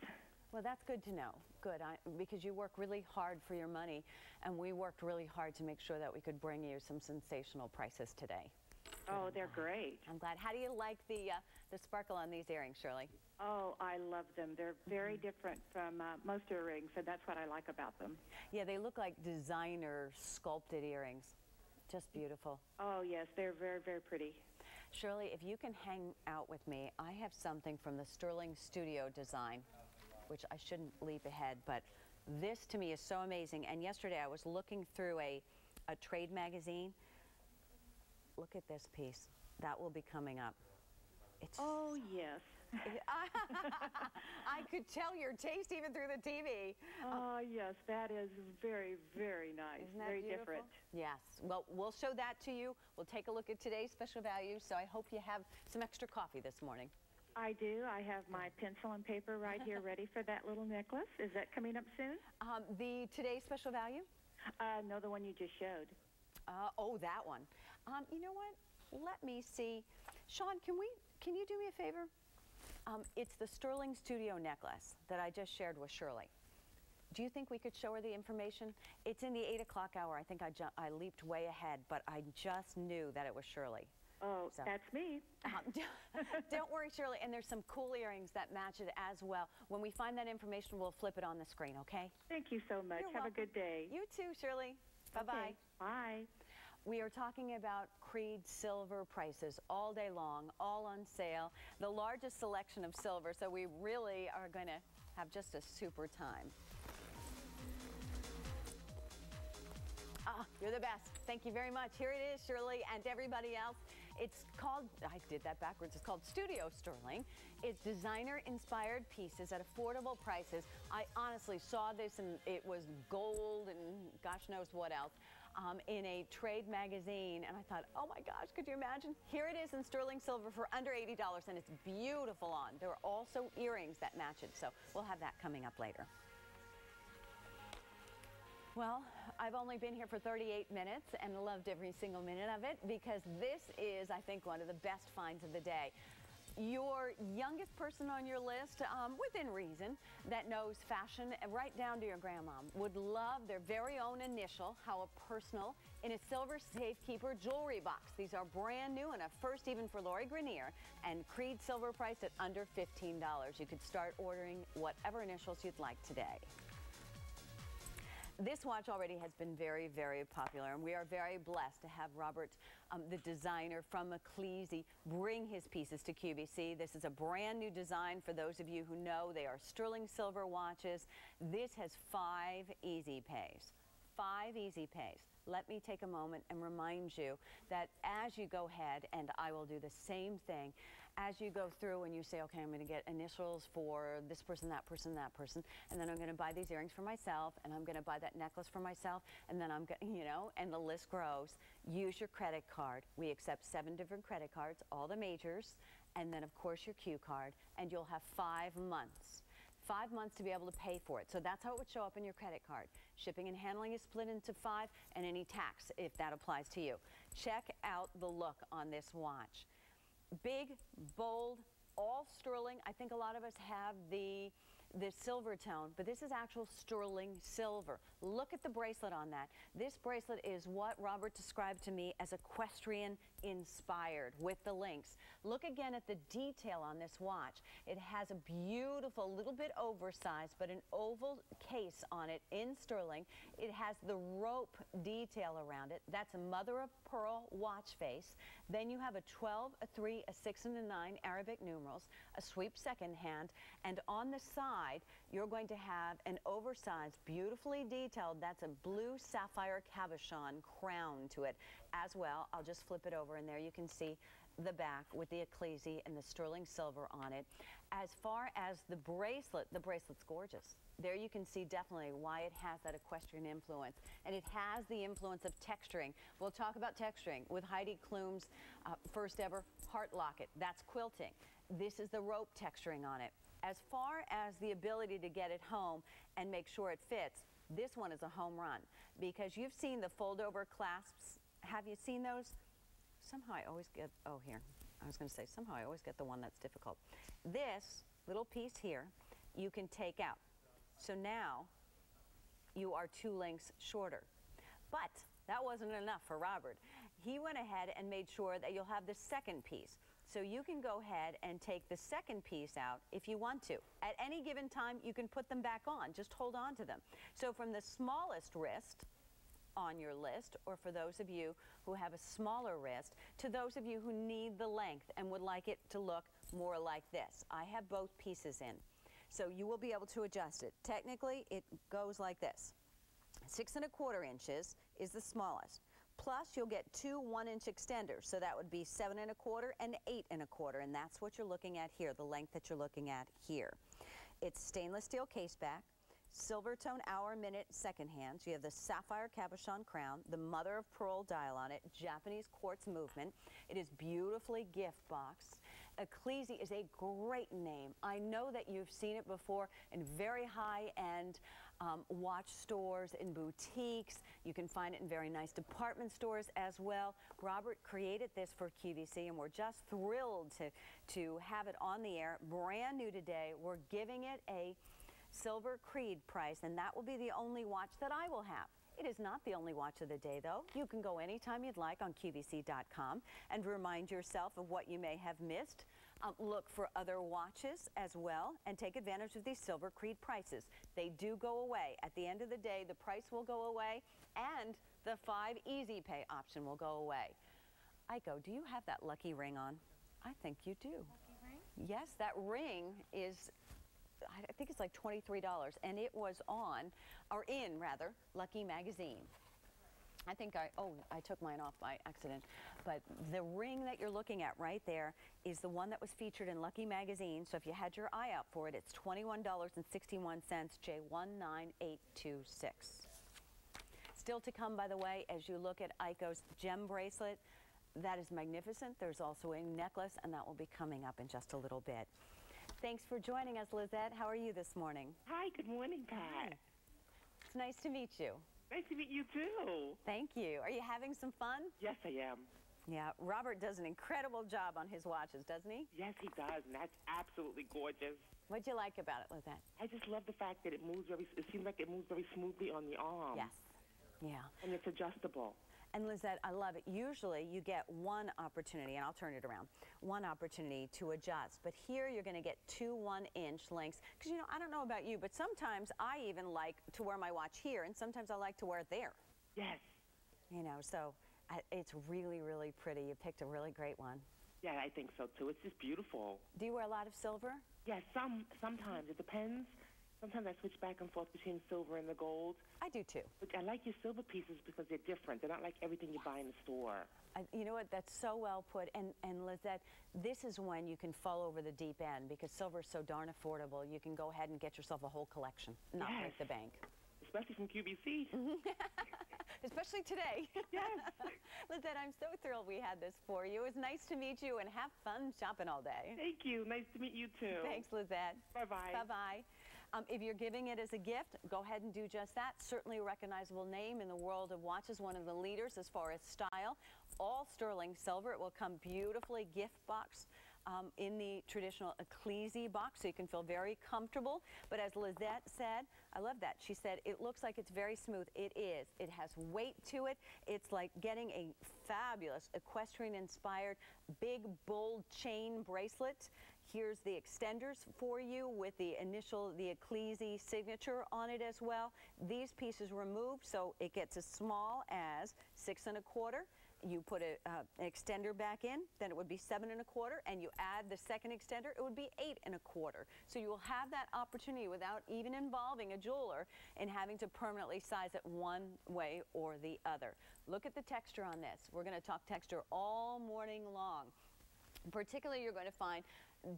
Well, that's good to know. Good, I, because you work really hard for your money, and we worked really hard to make sure that we could bring you some sensational prices today. Oh, they're great. I'm glad. How do you like the uh, the sparkle on these earrings, Shirley? Oh, I love them. They're very Mm-hmm. different from uh, most earrings, and that's what I like about them. Yeah, they look like designer sculpted earrings. Just beautiful. Oh, yes, they're very, very pretty. Shirley, if you can hang out with me, I have something from the Sterling Studio design, which I shouldn't leap ahead, but this to me is so amazing. And yesterday I was looking through a a trade magazine. Look at this piece. That will be coming up. It's Oh, yes. I could tell your taste even through the TV. Oh, yes, that is very, very nice. Isn't that very beautiful? different. Yes. Well, we'll show that to you. We'll take a look at today's special value. So I hope you have some extra coffee this morning. I do. I have my pencil and paper right here ready for that little necklace. Is that coming up soon? Um, the today's special value? Uh, no, the one you just showed. Uh, oh, that one. Um, you know what? Let me see. Sean, can we? Can you do me a favor? Um, it's the Sterling Studio necklace that I just shared with Shirley. Do you think we could show her the information? It's in the eight o'clock hour. I think I, ju- I leaped way ahead, but I just knew that it was Shirley. Oh, So- that's me. Um, don't worry, Shirley. And there's some cool earrings that match it as well. When we find that information, we'll flip it on the screen. Okay? Thank you so much. You're have welcome. a good day. You too, Shirley. Bye bye. Okay, Bye. We are talking about Creede silver prices all day long, all on sale, the largest selection of silver, so we really are going to have just a super time. Ah, you're the best. Thank you very much. Here it is, Shirley, and everybody else. It's called, I did that backwards, it's called Studio Sterling. It's designer inspired pieces at affordable prices. I honestly saw this and it was gold and gosh knows what else um, in a trade magazine. And I thought, oh my gosh, could you imagine? Here it is in sterling silver for under $80 and it's beautiful on. There are also earrings that match it. So we'll have that coming up later. Well, I've only been here for 38 minutes and loved every single minute of it because this is, I think, one of the best finds of the day. Your youngest person on your list, um, within reason, that knows fashion, right down to your grandma, would love their very own initial, how a personal, in a silver safekeeper jewelry box. These are brand new and a first even for Lori Greiner, and Creede silver priced at under $15. You could start ordering whatever initials you'd like today. This watch already has been very, very popular, and we are very blessed to have Robert, um, the designer from Ecclissi, bring his pieces to QVC. This is a brand new design for those of you who know they are sterling silver watches. This has five easy pays. Five easy pays. Let me take a moment and remind you that as you go ahead, and I will do the same thing, as you go through and you say, okay, I'm going to get initials for this person, that person, that person, and then I'm going to buy these earrings for myself, and I'm going to buy that necklace for myself, and then I'm going, you know, and the list grows. Use your credit card. We accept seven different credit cards, all the majors, and then of course your Q card, and you'll have five months. Five months to be able to pay for it. So that's how it would show up in your credit card. Shipping and handling is split into five, and any tax if that applies to you. Check out the look on this watch big, bold, all sterling. I think a lot of us have the the silver tone, but this is actual sterling silver. Look at the bracelet on that. This bracelet is what Robert described to me as equestrian inspired with the links. Look again at the detail on this watch. It has a beautiful, little bit oversized, but an oval case on it in sterling. It has the rope detail around it. That's a mother of pearl watch face. Then you have a 12, a 3, a 6, and a 9 Arabic numerals, a sweep second hand, and on the side, you're going to have an oversized, beautifully detailed, that's a blue sapphire cabochon crown to it as well. I'll just flip it over, and there you can see the back with the Ecclissi and the sterling silver on it. As far as the bracelet, the bracelet's gorgeous. There you can see definitely why it has that equestrian influence. And it has the influence of texturing. We'll talk about texturing with Heidi Klum's uh, first ever heart locket. That's quilting. This is the rope texturing on it. As far as the ability to get it home and make sure it fits, this one is a home run because you've seen the fold over clasps. Have you seen those? Somehow I always get, oh, here. I was going to say, somehow I always get the one that's difficult. This little piece here, you can take out. So now you are two lengths shorter. But that wasn't enough for Robert. He went ahead and made sure that you'll have the second piece. So you can go ahead and take the second piece out if you want to. At any given time, you can put them back on. Just hold on to them. So from the smallest wrist on your list, or for those of you who have a smaller wrist, to those of you who need the length and would like it to look more like this. I have both pieces in. So you will be able to adjust it. Technically, it goes like this. Six and a quarter inches is the smallest. Plus, you'll get two one inch extenders. So that would be seven and a quarter and eight and a quarter. And that's what you're looking at here, the length that you're looking at here. It's stainless steel case back, silver tone hour, minute, second hands. You have the sapphire cabochon crown, the mother of pearl dial on it, Japanese quartz movement. It is beautifully gift boxed. Ecclissi is a great name. I know that you've seen it before in very high-end um, watch stores and boutiques. You can find it in very nice department stores as well. Robert created this for QVC, and we're just thrilled to, to have it on the air. Brand new today. We're giving it a silver creede price, and that will be the only watch that I will have. It is not the only watch of the day, though. You can go anytime you'd like on QVC.com and remind yourself of what you may have missed. Um, look for other watches as well and take advantage of these Silver Creede prices. They do go away. At the end of the day, the price will go away and the five easy pay option will go away. Aiko, do you have that lucky ring on? I think you do. Lucky ring? Yes, that ring is I think it's like $23, and it was on, or in rather, Lucky Magazine. I think I, oh, I took mine off by accident. But the ring that you're looking at right there is the one that was featured in Lucky Magazine. So if you had your eye out for it, it's $21.61, J19826. Still to come, by the way, as you look at Aiko's gem bracelet, that is magnificent. There's also a necklace, and that will be coming up in just a little bit. Thanks for joining us, Lizette. How are you this morning? Hi, good morning, Pat. It's nice to meet you. Nice to meet you too. Thank you. Are you having some fun? Yes, I am. Yeah, Robert does an incredible job on his watches, doesn't he? Yes, he does, and that's absolutely gorgeous. What'd you like about it, Lizette? I just love the fact that it moves very. It seems like it moves very smoothly on the arm. Yes. Yeah. And it's adjustable. And Lizette, I love it. Usually you get one opportunity, and I'll turn it around, one opportunity to adjust. But here you're going to get two one-inch lengths. Because, you know, I don't know about you, but sometimes I even like to wear my watch here, and sometimes I like to wear it there. Yes. You know, so it's really, really pretty. You picked a really great one. Yeah, I think so, too. It's just beautiful. Do you wear a lot of silver? Yes, yeah, some, sometimes. It depends. Sometimes I switch back and forth between silver and the gold. I do too. But I like your silver pieces because they're different. They're not like everything you buy in the store. I, you know what? That's so well put. And, and Lizette, this is when you can fall over the deep end because silver is so darn affordable. You can go ahead and get yourself a whole collection, not yes. break the bank. Especially from QVC. Especially today. Yes. Lizette, I'm so thrilled we had this for you. It was nice to meet you and have fun shopping all day. Thank you. Nice to meet you too. Thanks, Lizette. Bye-bye. Bye-bye. Um, if you're giving it as a gift, go ahead and do just that. Certainly a recognizable name in the world of watches, one of the leaders as far as style. All sterling silver. It will come beautifully gift box um, in the traditional Ecclissi box, so you can feel very comfortable. But as Lizette said, I love that. She said, it looks like it's very smooth. It is. It has weight to it. It's like getting a fabulous equestrian-inspired big, bold chain bracelet. Here's the extenders for you with the initial, the Ecclissi signature on it as well. These pieces removed, so it gets as small as six and a quarter. You put a, uh, an extender back in, then it would be seven and a quarter, and you add the second extender, it would be eight and a quarter. So you will have that opportunity without even involving a jeweler in having to permanently size it one way or the other. Look at the texture on this. We're going to talk texture all morning long. Particularly, you're going to find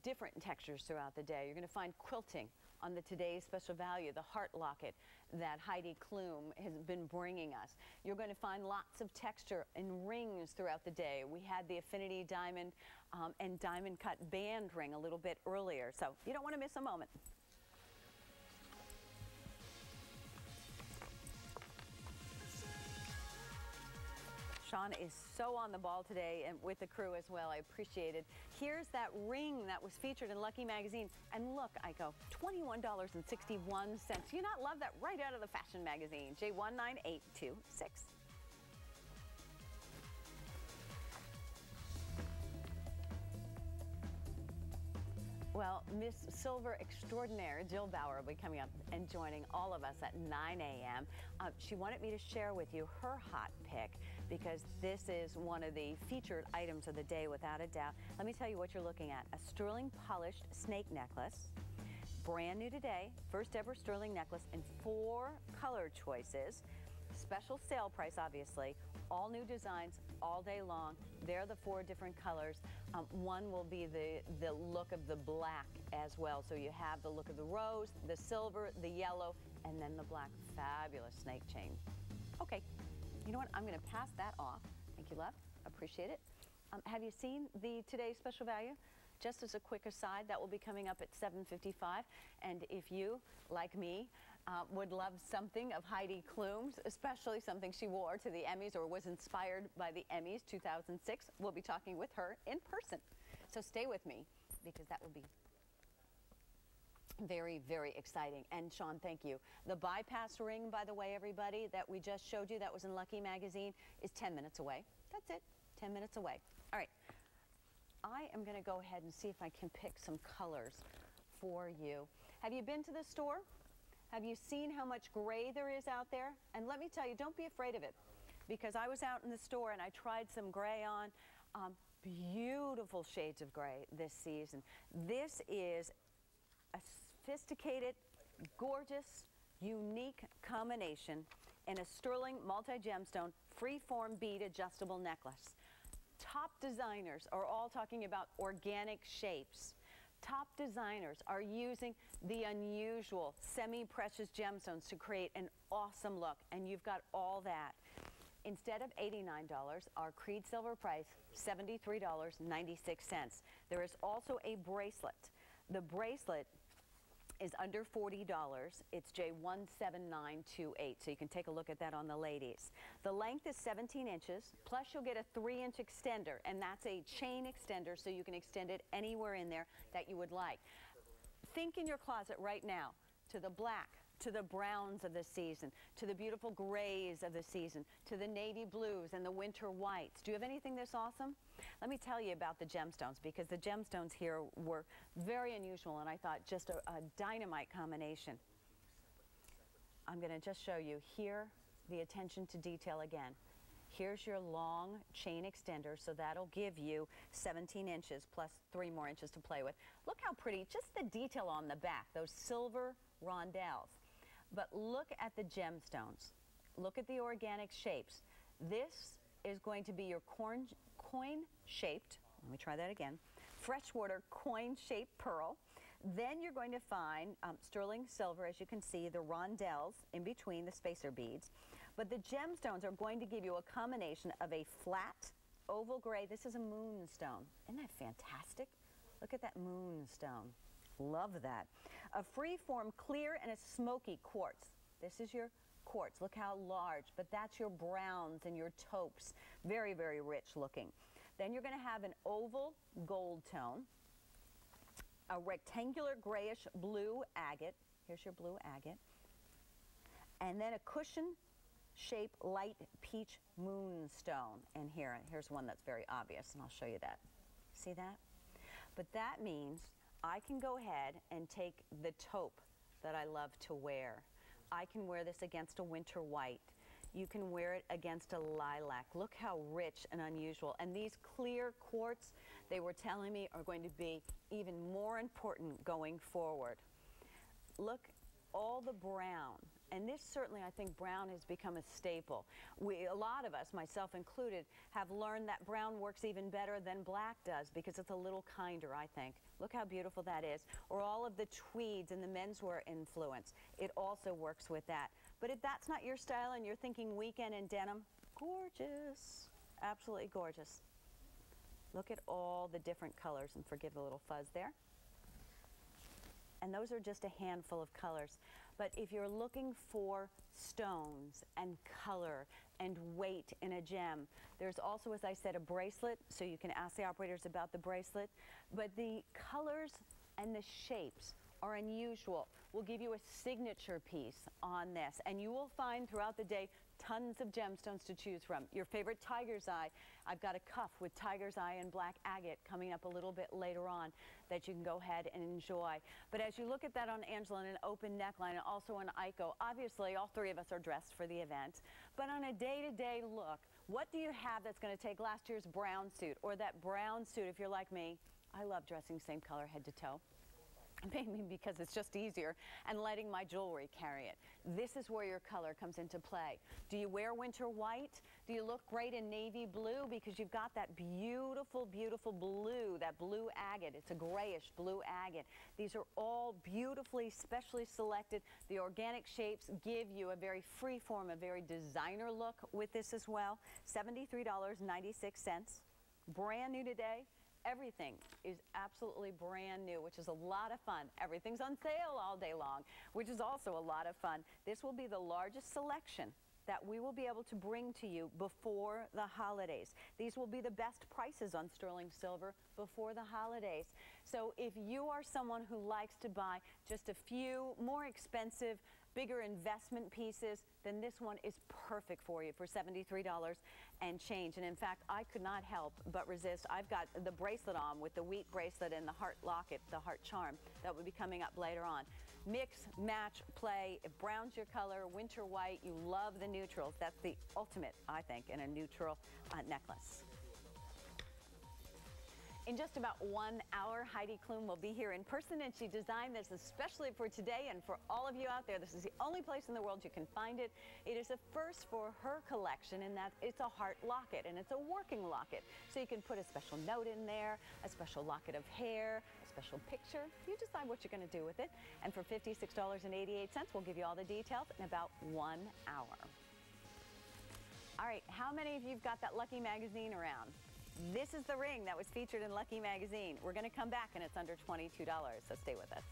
different textures throughout the day. You're going to find quilting on the Today's Special Value, the heart locket that Heidi Klum has been bringing us. You're going to find lots of texture and rings throughout the day. We had the Affinity Diamond um, and Diamond Cut Band ring a little bit earlier, so you don't want to miss a moment. Sean is so on the ball today and with the crew as well. I appreciate it. Here's that ring that was featured in Lucky Magazine. And look, Aiko, $21.61. You not love that right out of the fashion magazine, J19826. Well, Miss Silver Extraordinaire, Jill Bauer, will be coming up and joining all of us at 9 a.m. Uh, she wanted me to share with you her hot pick because this is one of the featured items of the day without a doubt. Let me tell you what you're looking at. A sterling polished snake necklace, brand new today, first ever sterling necklace in four color choices special sale price, obviously. All new designs all day long. They're the four different colors. Um, one will be the, the look of the black as well. So you have the look of the rose, the silver, the yellow, and then the black. Fabulous snake chain. Okay, you know what? I'm going to pass that off. Thank you, love. Appreciate it. Um, have you seen the today's special value? Just as a quick aside, that will be coming up at 7.55. And if you, like me, uh, would love something of Heidi Klum's, especially something she wore to the Emmys or was inspired by the Emmys 2006, we'll be talking with her in person. So stay with me because that will be very, very exciting. And Sean, thank you. The bypass ring, by the way, everybody, that we just showed you, that was in Lucky Magazine, is 10 minutes away. That's it, 10 minutes away. All right. I am going to go ahead and see if I can pick some colors for you. Have you been to the store? Have you seen how much gray there is out there? And let me tell you, don't be afraid of it because I was out in the store and I tried some gray on. Um, beautiful shades of gray this season. This is a sophisticated, gorgeous, unique combination in a sterling multi-gemstone free-form bead adjustable necklace. Top designers are all talking about organic shapes. Top designers are using the unusual semi-precious gemstones to create an awesome look, and you've got all that. Instead of $89, our Creede silver price, $73.96. There is also a bracelet. The bracelet is under $40. It's J17928, so you can take a look at that on the ladies. The length is 17 inches, plus you'll get a 3-inch extender, and that's a chain extender, so you can extend it anywhere in there that you would like. Think in your closet right now to the black, to the browns of the season, to the beautiful grays of the season, to the navy blues and the winter whites. Do you have anything this awesome? Let me tell you about the gemstones because the gemstones here were very unusual and I thought just a, a dynamite combination. I'm going to just show you here the attention to detail again. Here's your long chain extender, so that'll give you 17 inches plus three more inches to play with. Look how pretty, just the detail on the back, those silver rondelles. But look at the gemstones. Look at the organic shapes. This is going to be your corn, coin-shaped, let me try that again, freshwater coin-shaped pearl. Then you're going to find um, sterling silver, as you can see, the rondelles in between the spacer beads. But the gemstones are going to give you a combination of a flat oval gray. This is a moonstone. Isn't that fantastic? Look at that moonstone. Love that. A free-form clear and a smoky quartz. This is your quartz. Look how large, but that's your browns and your taupes. Very, very rich looking. Then you're going to have an oval gold tone, a rectangular grayish blue agate. Here's your blue agate. And then a cushion shape light peach moonstone. And here, here's one that's very obvious, and I'll show you that. See that? But that means I can go ahead and take the taupe that I love to wear. I can wear this against a winter white. You can wear it against a lilac. Look how rich and unusual. And these clear quartz, they were telling me, are going to be even more important going forward. Look, all the brown, and this certainly, I think, brown has become a staple. We, a lot of us, myself included, have learned that brown works even better than black does because it's a little kinder, I think. Look how beautiful that is. Or all of the tweeds and the menswear influence. It also works with that. But if that's not your style and you're thinking weekend and denim, gorgeous. Absolutely gorgeous. Look at all the different colors, and forgive the little fuzz there. And those are just a handful of colors. But if you're looking for stones and color and weight in a gem, there's also, as I said, a bracelet, so you can ask the operators about the bracelet. But the colors and the shapes are unusual. We'll give you a signature piece on this, and you will find throughout the day tons of gemstones to choose from. Your favorite tiger's eye. I've got a cuff with tiger's eye and black agate coming up a little bit later on that you can go ahead and enjoy. But as you look at that on Angela in an open neckline and also on Aiko, obviously all three of us are dressed for the event. But on a day-to-day -day look, what do you have that's going to take last year's brown suit or that brown suit if you're like me? I love dressing same color head to toe. maybe because it's just easier, and letting my jewelry carry it. This is where your color comes into play. Do you wear winter white? Do you look great in navy blue? Because you've got that beautiful, beautiful blue, that blue agate. It's a grayish blue agate. These are all beautifully, specially selected. The organic shapes give you a very free form, a very designer look with this as well. $73.96. Brand new today. Everything is absolutely brand new, which is a lot of fun. Everything's on sale all day long, which is also a lot of fun. This will be the largest selection that we will be able to bring to you before the holidays. These will be the best prices on sterling silver before the holidays. So if you are someone who likes to buy just a few more expensive, bigger investment pieces, then this one is perfect for you for $73 and change. And in fact, I could not help but resist. I've got the bracelet on with the wheat bracelet and the heart locket, the heart charm that will be coming up later on. Mix, match, play. It browns your color, winter white. You love the neutrals. That's the ultimate, I think, in a neutral uh, necklace. In just about one hour, Heidi Klum will be here in person, and she designed this especially for today and for all of you out there. This is the only place in the world you can find it. It is a first for her collection in that it's a heart locket, and it's a working locket. So you can put a special note in there, a special locket of hair, a special picture. You decide what you're going to do with it. And for $56.88, we'll give you all the details in about one hour. All right, how many of you've got that Lucky magazine around? This is the ring that was featured in Lucky Magazine. We're going to come back and it's under $22, so stay with us.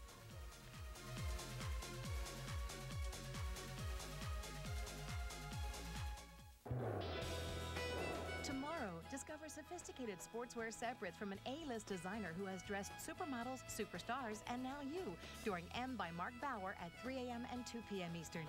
Tomorrow, discover sophisticated sportswear separates from an A-list designer who has dressed supermodels, superstars, and now you during M by Marc Bouwer at 3 a.m. and 2 p.m. Eastern.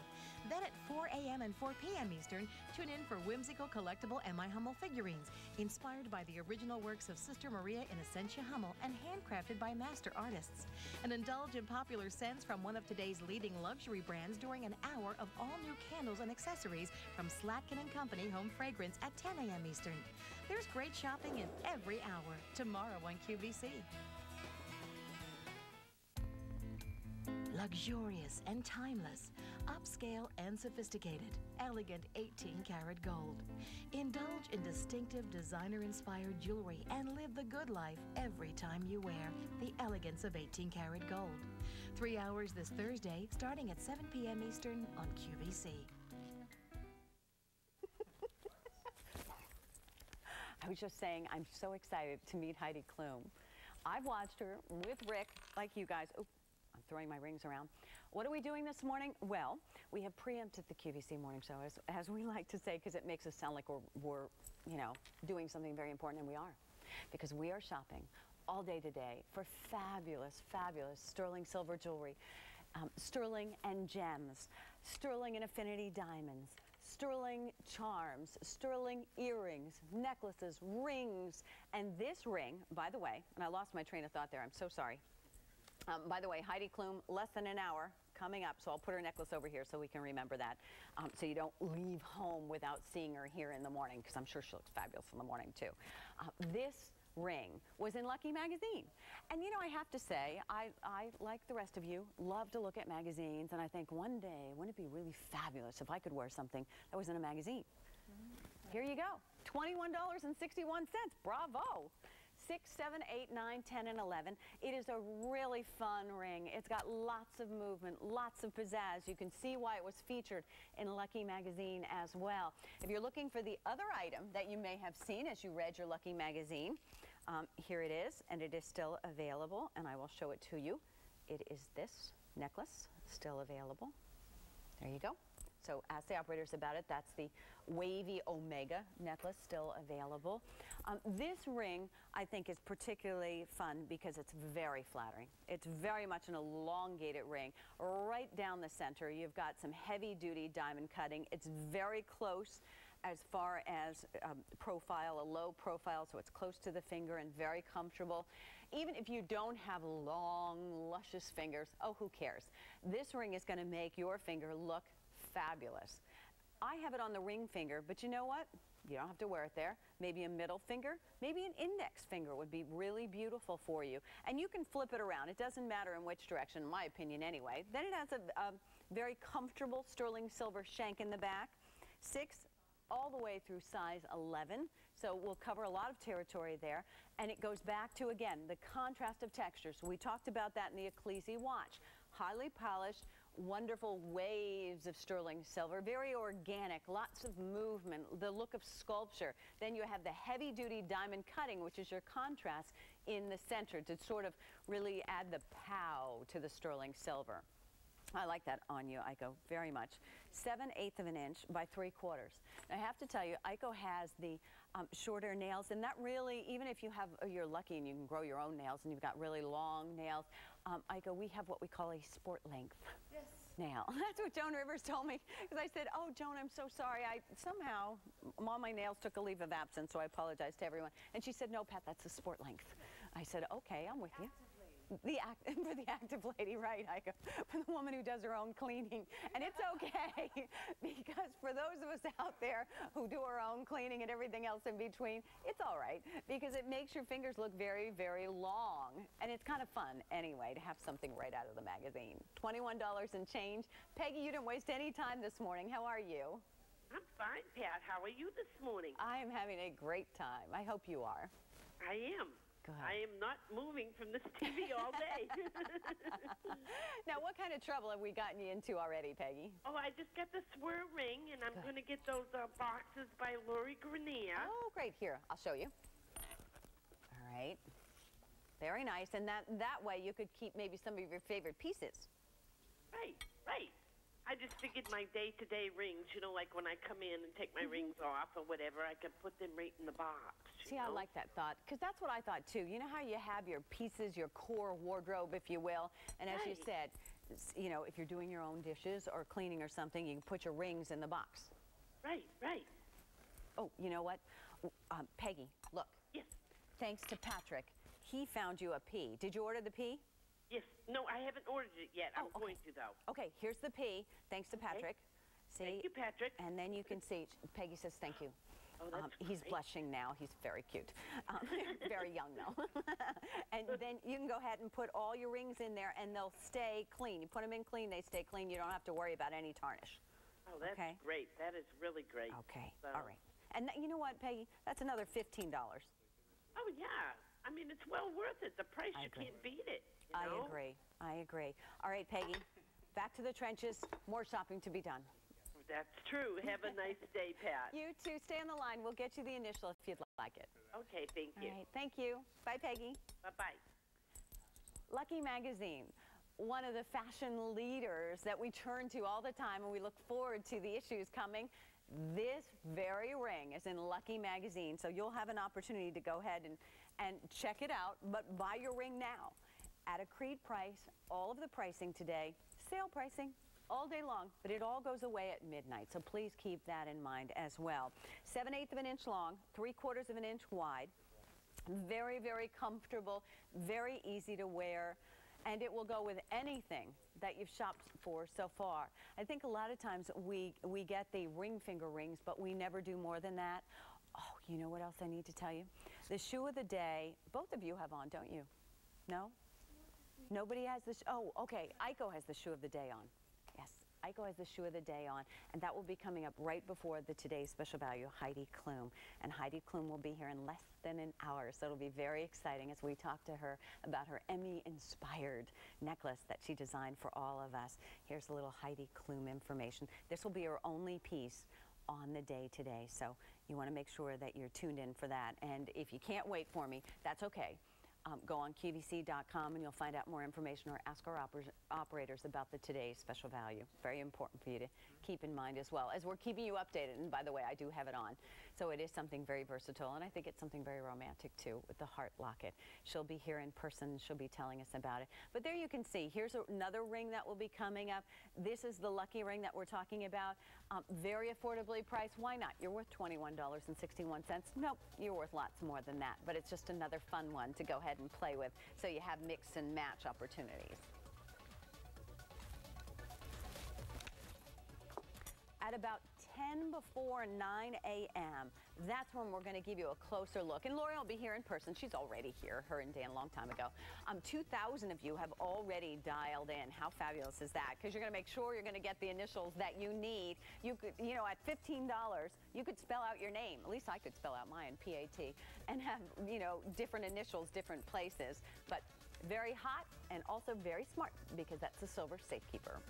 Then at 4 a.m. and 4 p.m. Eastern, tune in for whimsical collectible M.I. Hummel figurines, inspired by the original works of Sister Maria Innocentia Hummel and handcrafted by master artists. And indulge in popular scents from one of today's leading luxury brands during an hour of all new candles and accessories from Slatkin and Company Home Fragrance at 10 a.m. Eastern. There's great shopping in every hour. Tomorrow on QVC. Luxurious and timeless, upscale and sophisticated, elegant 18 karat gold. Indulge in distinctive designer inspired jewelry and live the good life every time you wear the elegance of 18 karat gold. Three hours this Thursday, starting at 7 p.m. Eastern on QVC. I was just saying, I'm so excited to meet Heidi Klum. I've watched her with Rick, like you guys. Oh, throwing my rings around. What are we doing this morning? Well, we have preempted the QVC morning show, as, as we like to say, because it makes us sound like we're, we're, you know, doing something very important, and we are. Because we are shopping all day today for fabulous, fabulous sterling silver jewelry, um, sterling and gems, sterling and affinity diamonds, sterling charms, sterling earrings, necklaces, rings, and this ring, by the way, and I lost my train of thought there, I'm so sorry. Um, by the way, Heidi Klum, less than an hour coming up, so I'll put her necklace over here so we can remember that. Um, so you don't leave home without seeing her here in the morning, because I'm sure she looks fabulous in the morning too. Uh, this ring was in Lucky Magazine. And you know, I have to say, I, I, like the rest of you, love to look at magazines, and I think one day, wouldn't it be really fabulous if I could wear something that was in a magazine? Mm-hmm. Here you go, $21.61, bravo. 6, 7, 8, 9, 10, and 11. It is a really fun ring. It's got lots of movement, lots of pizzazz. You can see why it was featured in Lucky Magazine as well. If you're looking for the other item that you may have seen as you read your Lucky Magazine, um, here it is, and it is still available, and I will show it to you. It is this necklace, still available. There you go. So ask the operators about it. That's the wavy Omega necklace still available. Um, this ring, I think, is particularly fun because it's very flattering. It's very much an elongated ring. Right down the center, you've got some heavy-duty diamond cutting. It's very close as far as um, profile, a low profile, so it's close to the finger and very comfortable. Even if you don't have long, luscious fingers, oh, who cares? This ring is going to make your finger look fabulous. I have it on the ring finger, but you know what? You don't have to wear it there. Maybe a middle finger, maybe an index finger would be really beautiful for you. And you can flip it around. It doesn't matter in which direction, in my opinion anyway. Then it has a, a very comfortable sterling silver shank in the back. Six all the way through size 11. So we'll cover a lot of territory there. And it goes back to, again, the contrast of textures. We talked about that in the Ecclissi watch. Highly polished, wonderful waves of sterling silver, very organic, lots of movement, the look of sculpture. Then you have the heavy duty diamond cutting, which is your contrast in the center to sort of really add the pow to the sterling silver. I like that on you, Aiko, very much. Seven eighths of an inch by three quarters. I have to tell you, Aiko has the um, shorter nails, and that really, even if you have, you're lucky and you can grow your own nails and you've got really long nails, um, go. we have what we call a sport length. Yes. Nail. That's what Joan Rivers told me. Because I said, oh, Joan, I'm so sorry. I somehow, all my nails took a leave of absence, so I apologize to everyone. And she said, no, Pat, that's a sport length. I said, okay, I'm with you the act for the active lady, right? I for the woman who does her own cleaning, and it's okay because for those of us out there who do our own cleaning and everything else in between, it's all right because it makes your fingers look very, very long, and it's kind of fun anyway to have something right out of the magazine. Twenty-one dollars and change. Peggy, you didn't waste any time this morning. How are you? I'm fine, Pat. How are you this morning? I am having a great time. I hope you are. I am. I am not moving from this TV all day. now, what kind of trouble have we gotten you into already, Peggy? Oh, I just got the swear ring, and I'm going to get those uh, boxes by Lori Greiner. Oh, great. Here, I'll show you. All right. Very nice. And that, that way you could keep maybe some of your favorite pieces. Right, right. I just figured my day-to-day rings, you know, like when I come in and take my mm-hmm. rings off or whatever, I could put them right in the box. See, know? I like that thought because that's what I thought too. You know how you have your pieces, your core wardrobe, if you will, and as right. you said, you know, if you're doing your own dishes or cleaning or something, you can put your rings in the box. Right, right. Oh, you know what? Um, Peggy, look. Yes. Thanks to Patrick, he found you a P. Did you order the P? Yes. No, I haven't ordered it yet. I'm oh, okay. going to, though. Okay, here's the P. Thanks to Patrick. Okay. See? Thank you, Patrick. And then you can see, Peggy says thank you. Oh, um, he's blushing now. He's very cute. Um, very young, though. and then you can go ahead and put all your rings in there, and they'll stay clean. You put them in clean, they stay clean. You don't have to worry about any tarnish. Oh, that's okay? great. That is really great. Okay. So. All right. And you know what, Peggy? That's another $15. Oh, yeah. I mean, it's well worth it. The price, I you agree. can't beat it. I agree. I agree. All right, Peggy, back to the trenches. More shopping to be done. That's true. Have a nice day, Pat. You too. Stay on the line. We'll get you the initial if you'd like it. Okay, thank you. All right, thank you. Bye, Peggy. Bye-bye. Lucky Magazine, one of the fashion leaders that we turn to all the time, and we look forward to the issues coming. This very ring is in Lucky Magazine, so you'll have an opportunity to go ahead and, and check it out, but buy your ring now at a Creede price. All of the pricing today, sale pricing all day long, but it all goes away at midnight. So please keep that in mind as well. 7 eighths of an inch long, 3 quarters of an inch wide. Very, very comfortable, very easy to wear, and it will go with anything that you've shopped for so far. I think a lot of times we, we get the ring finger rings, but we never do more than that. Oh, you know what else I need to tell you? The shoe of the day, both of you have on, don't you? No? Nobody has the, oh, okay, Aiko has the shoe of the day on. Aiko has the shoe of the day on, and that will be coming up right before the today's special value, Heidi Klum. And Heidi Klum will be here in less than an hour, so it'll be very exciting as we talk to her about her Emmy-inspired necklace that she designed for all of us. Here's a little Heidi Klum information. This will be her only piece on the day today, so you want to make sure that you're tuned in for that. And if you can't wait for me, that's okay um, go on QVC.com and you'll find out more information or ask our oper operators about the today's special value. Very important for you to keep in mind as well. As we're keeping you updated, and by the way, I do have it on. So it is something very versatile, and I think it's something very romantic too with the heart locket. She'll be here in person. She'll be telling us about it. But there you can see, here's another ring that will be coming up. This is the lucky ring that we're talking about. Um, very affordably priced. Why not? You're worth $21.61. Nope, you're worth lots more than that. But it's just another fun one to go ahead and play with so you have mix and match opportunities. At about 10 before 9 a.m. That's when we're going to give you a closer look. And Lori will be here in person. She's already here, her and Dan, a long time ago. Um, 2,000 of you have already dialed in. How fabulous is that? Because you're going to make sure you're going to get the initials that you need. You could, you know, at $15, you could spell out your name. At least I could spell out mine, P-A-T, and have, you know, different initials, different places. But very hot and also very smart because that's the Silver Safekeeper.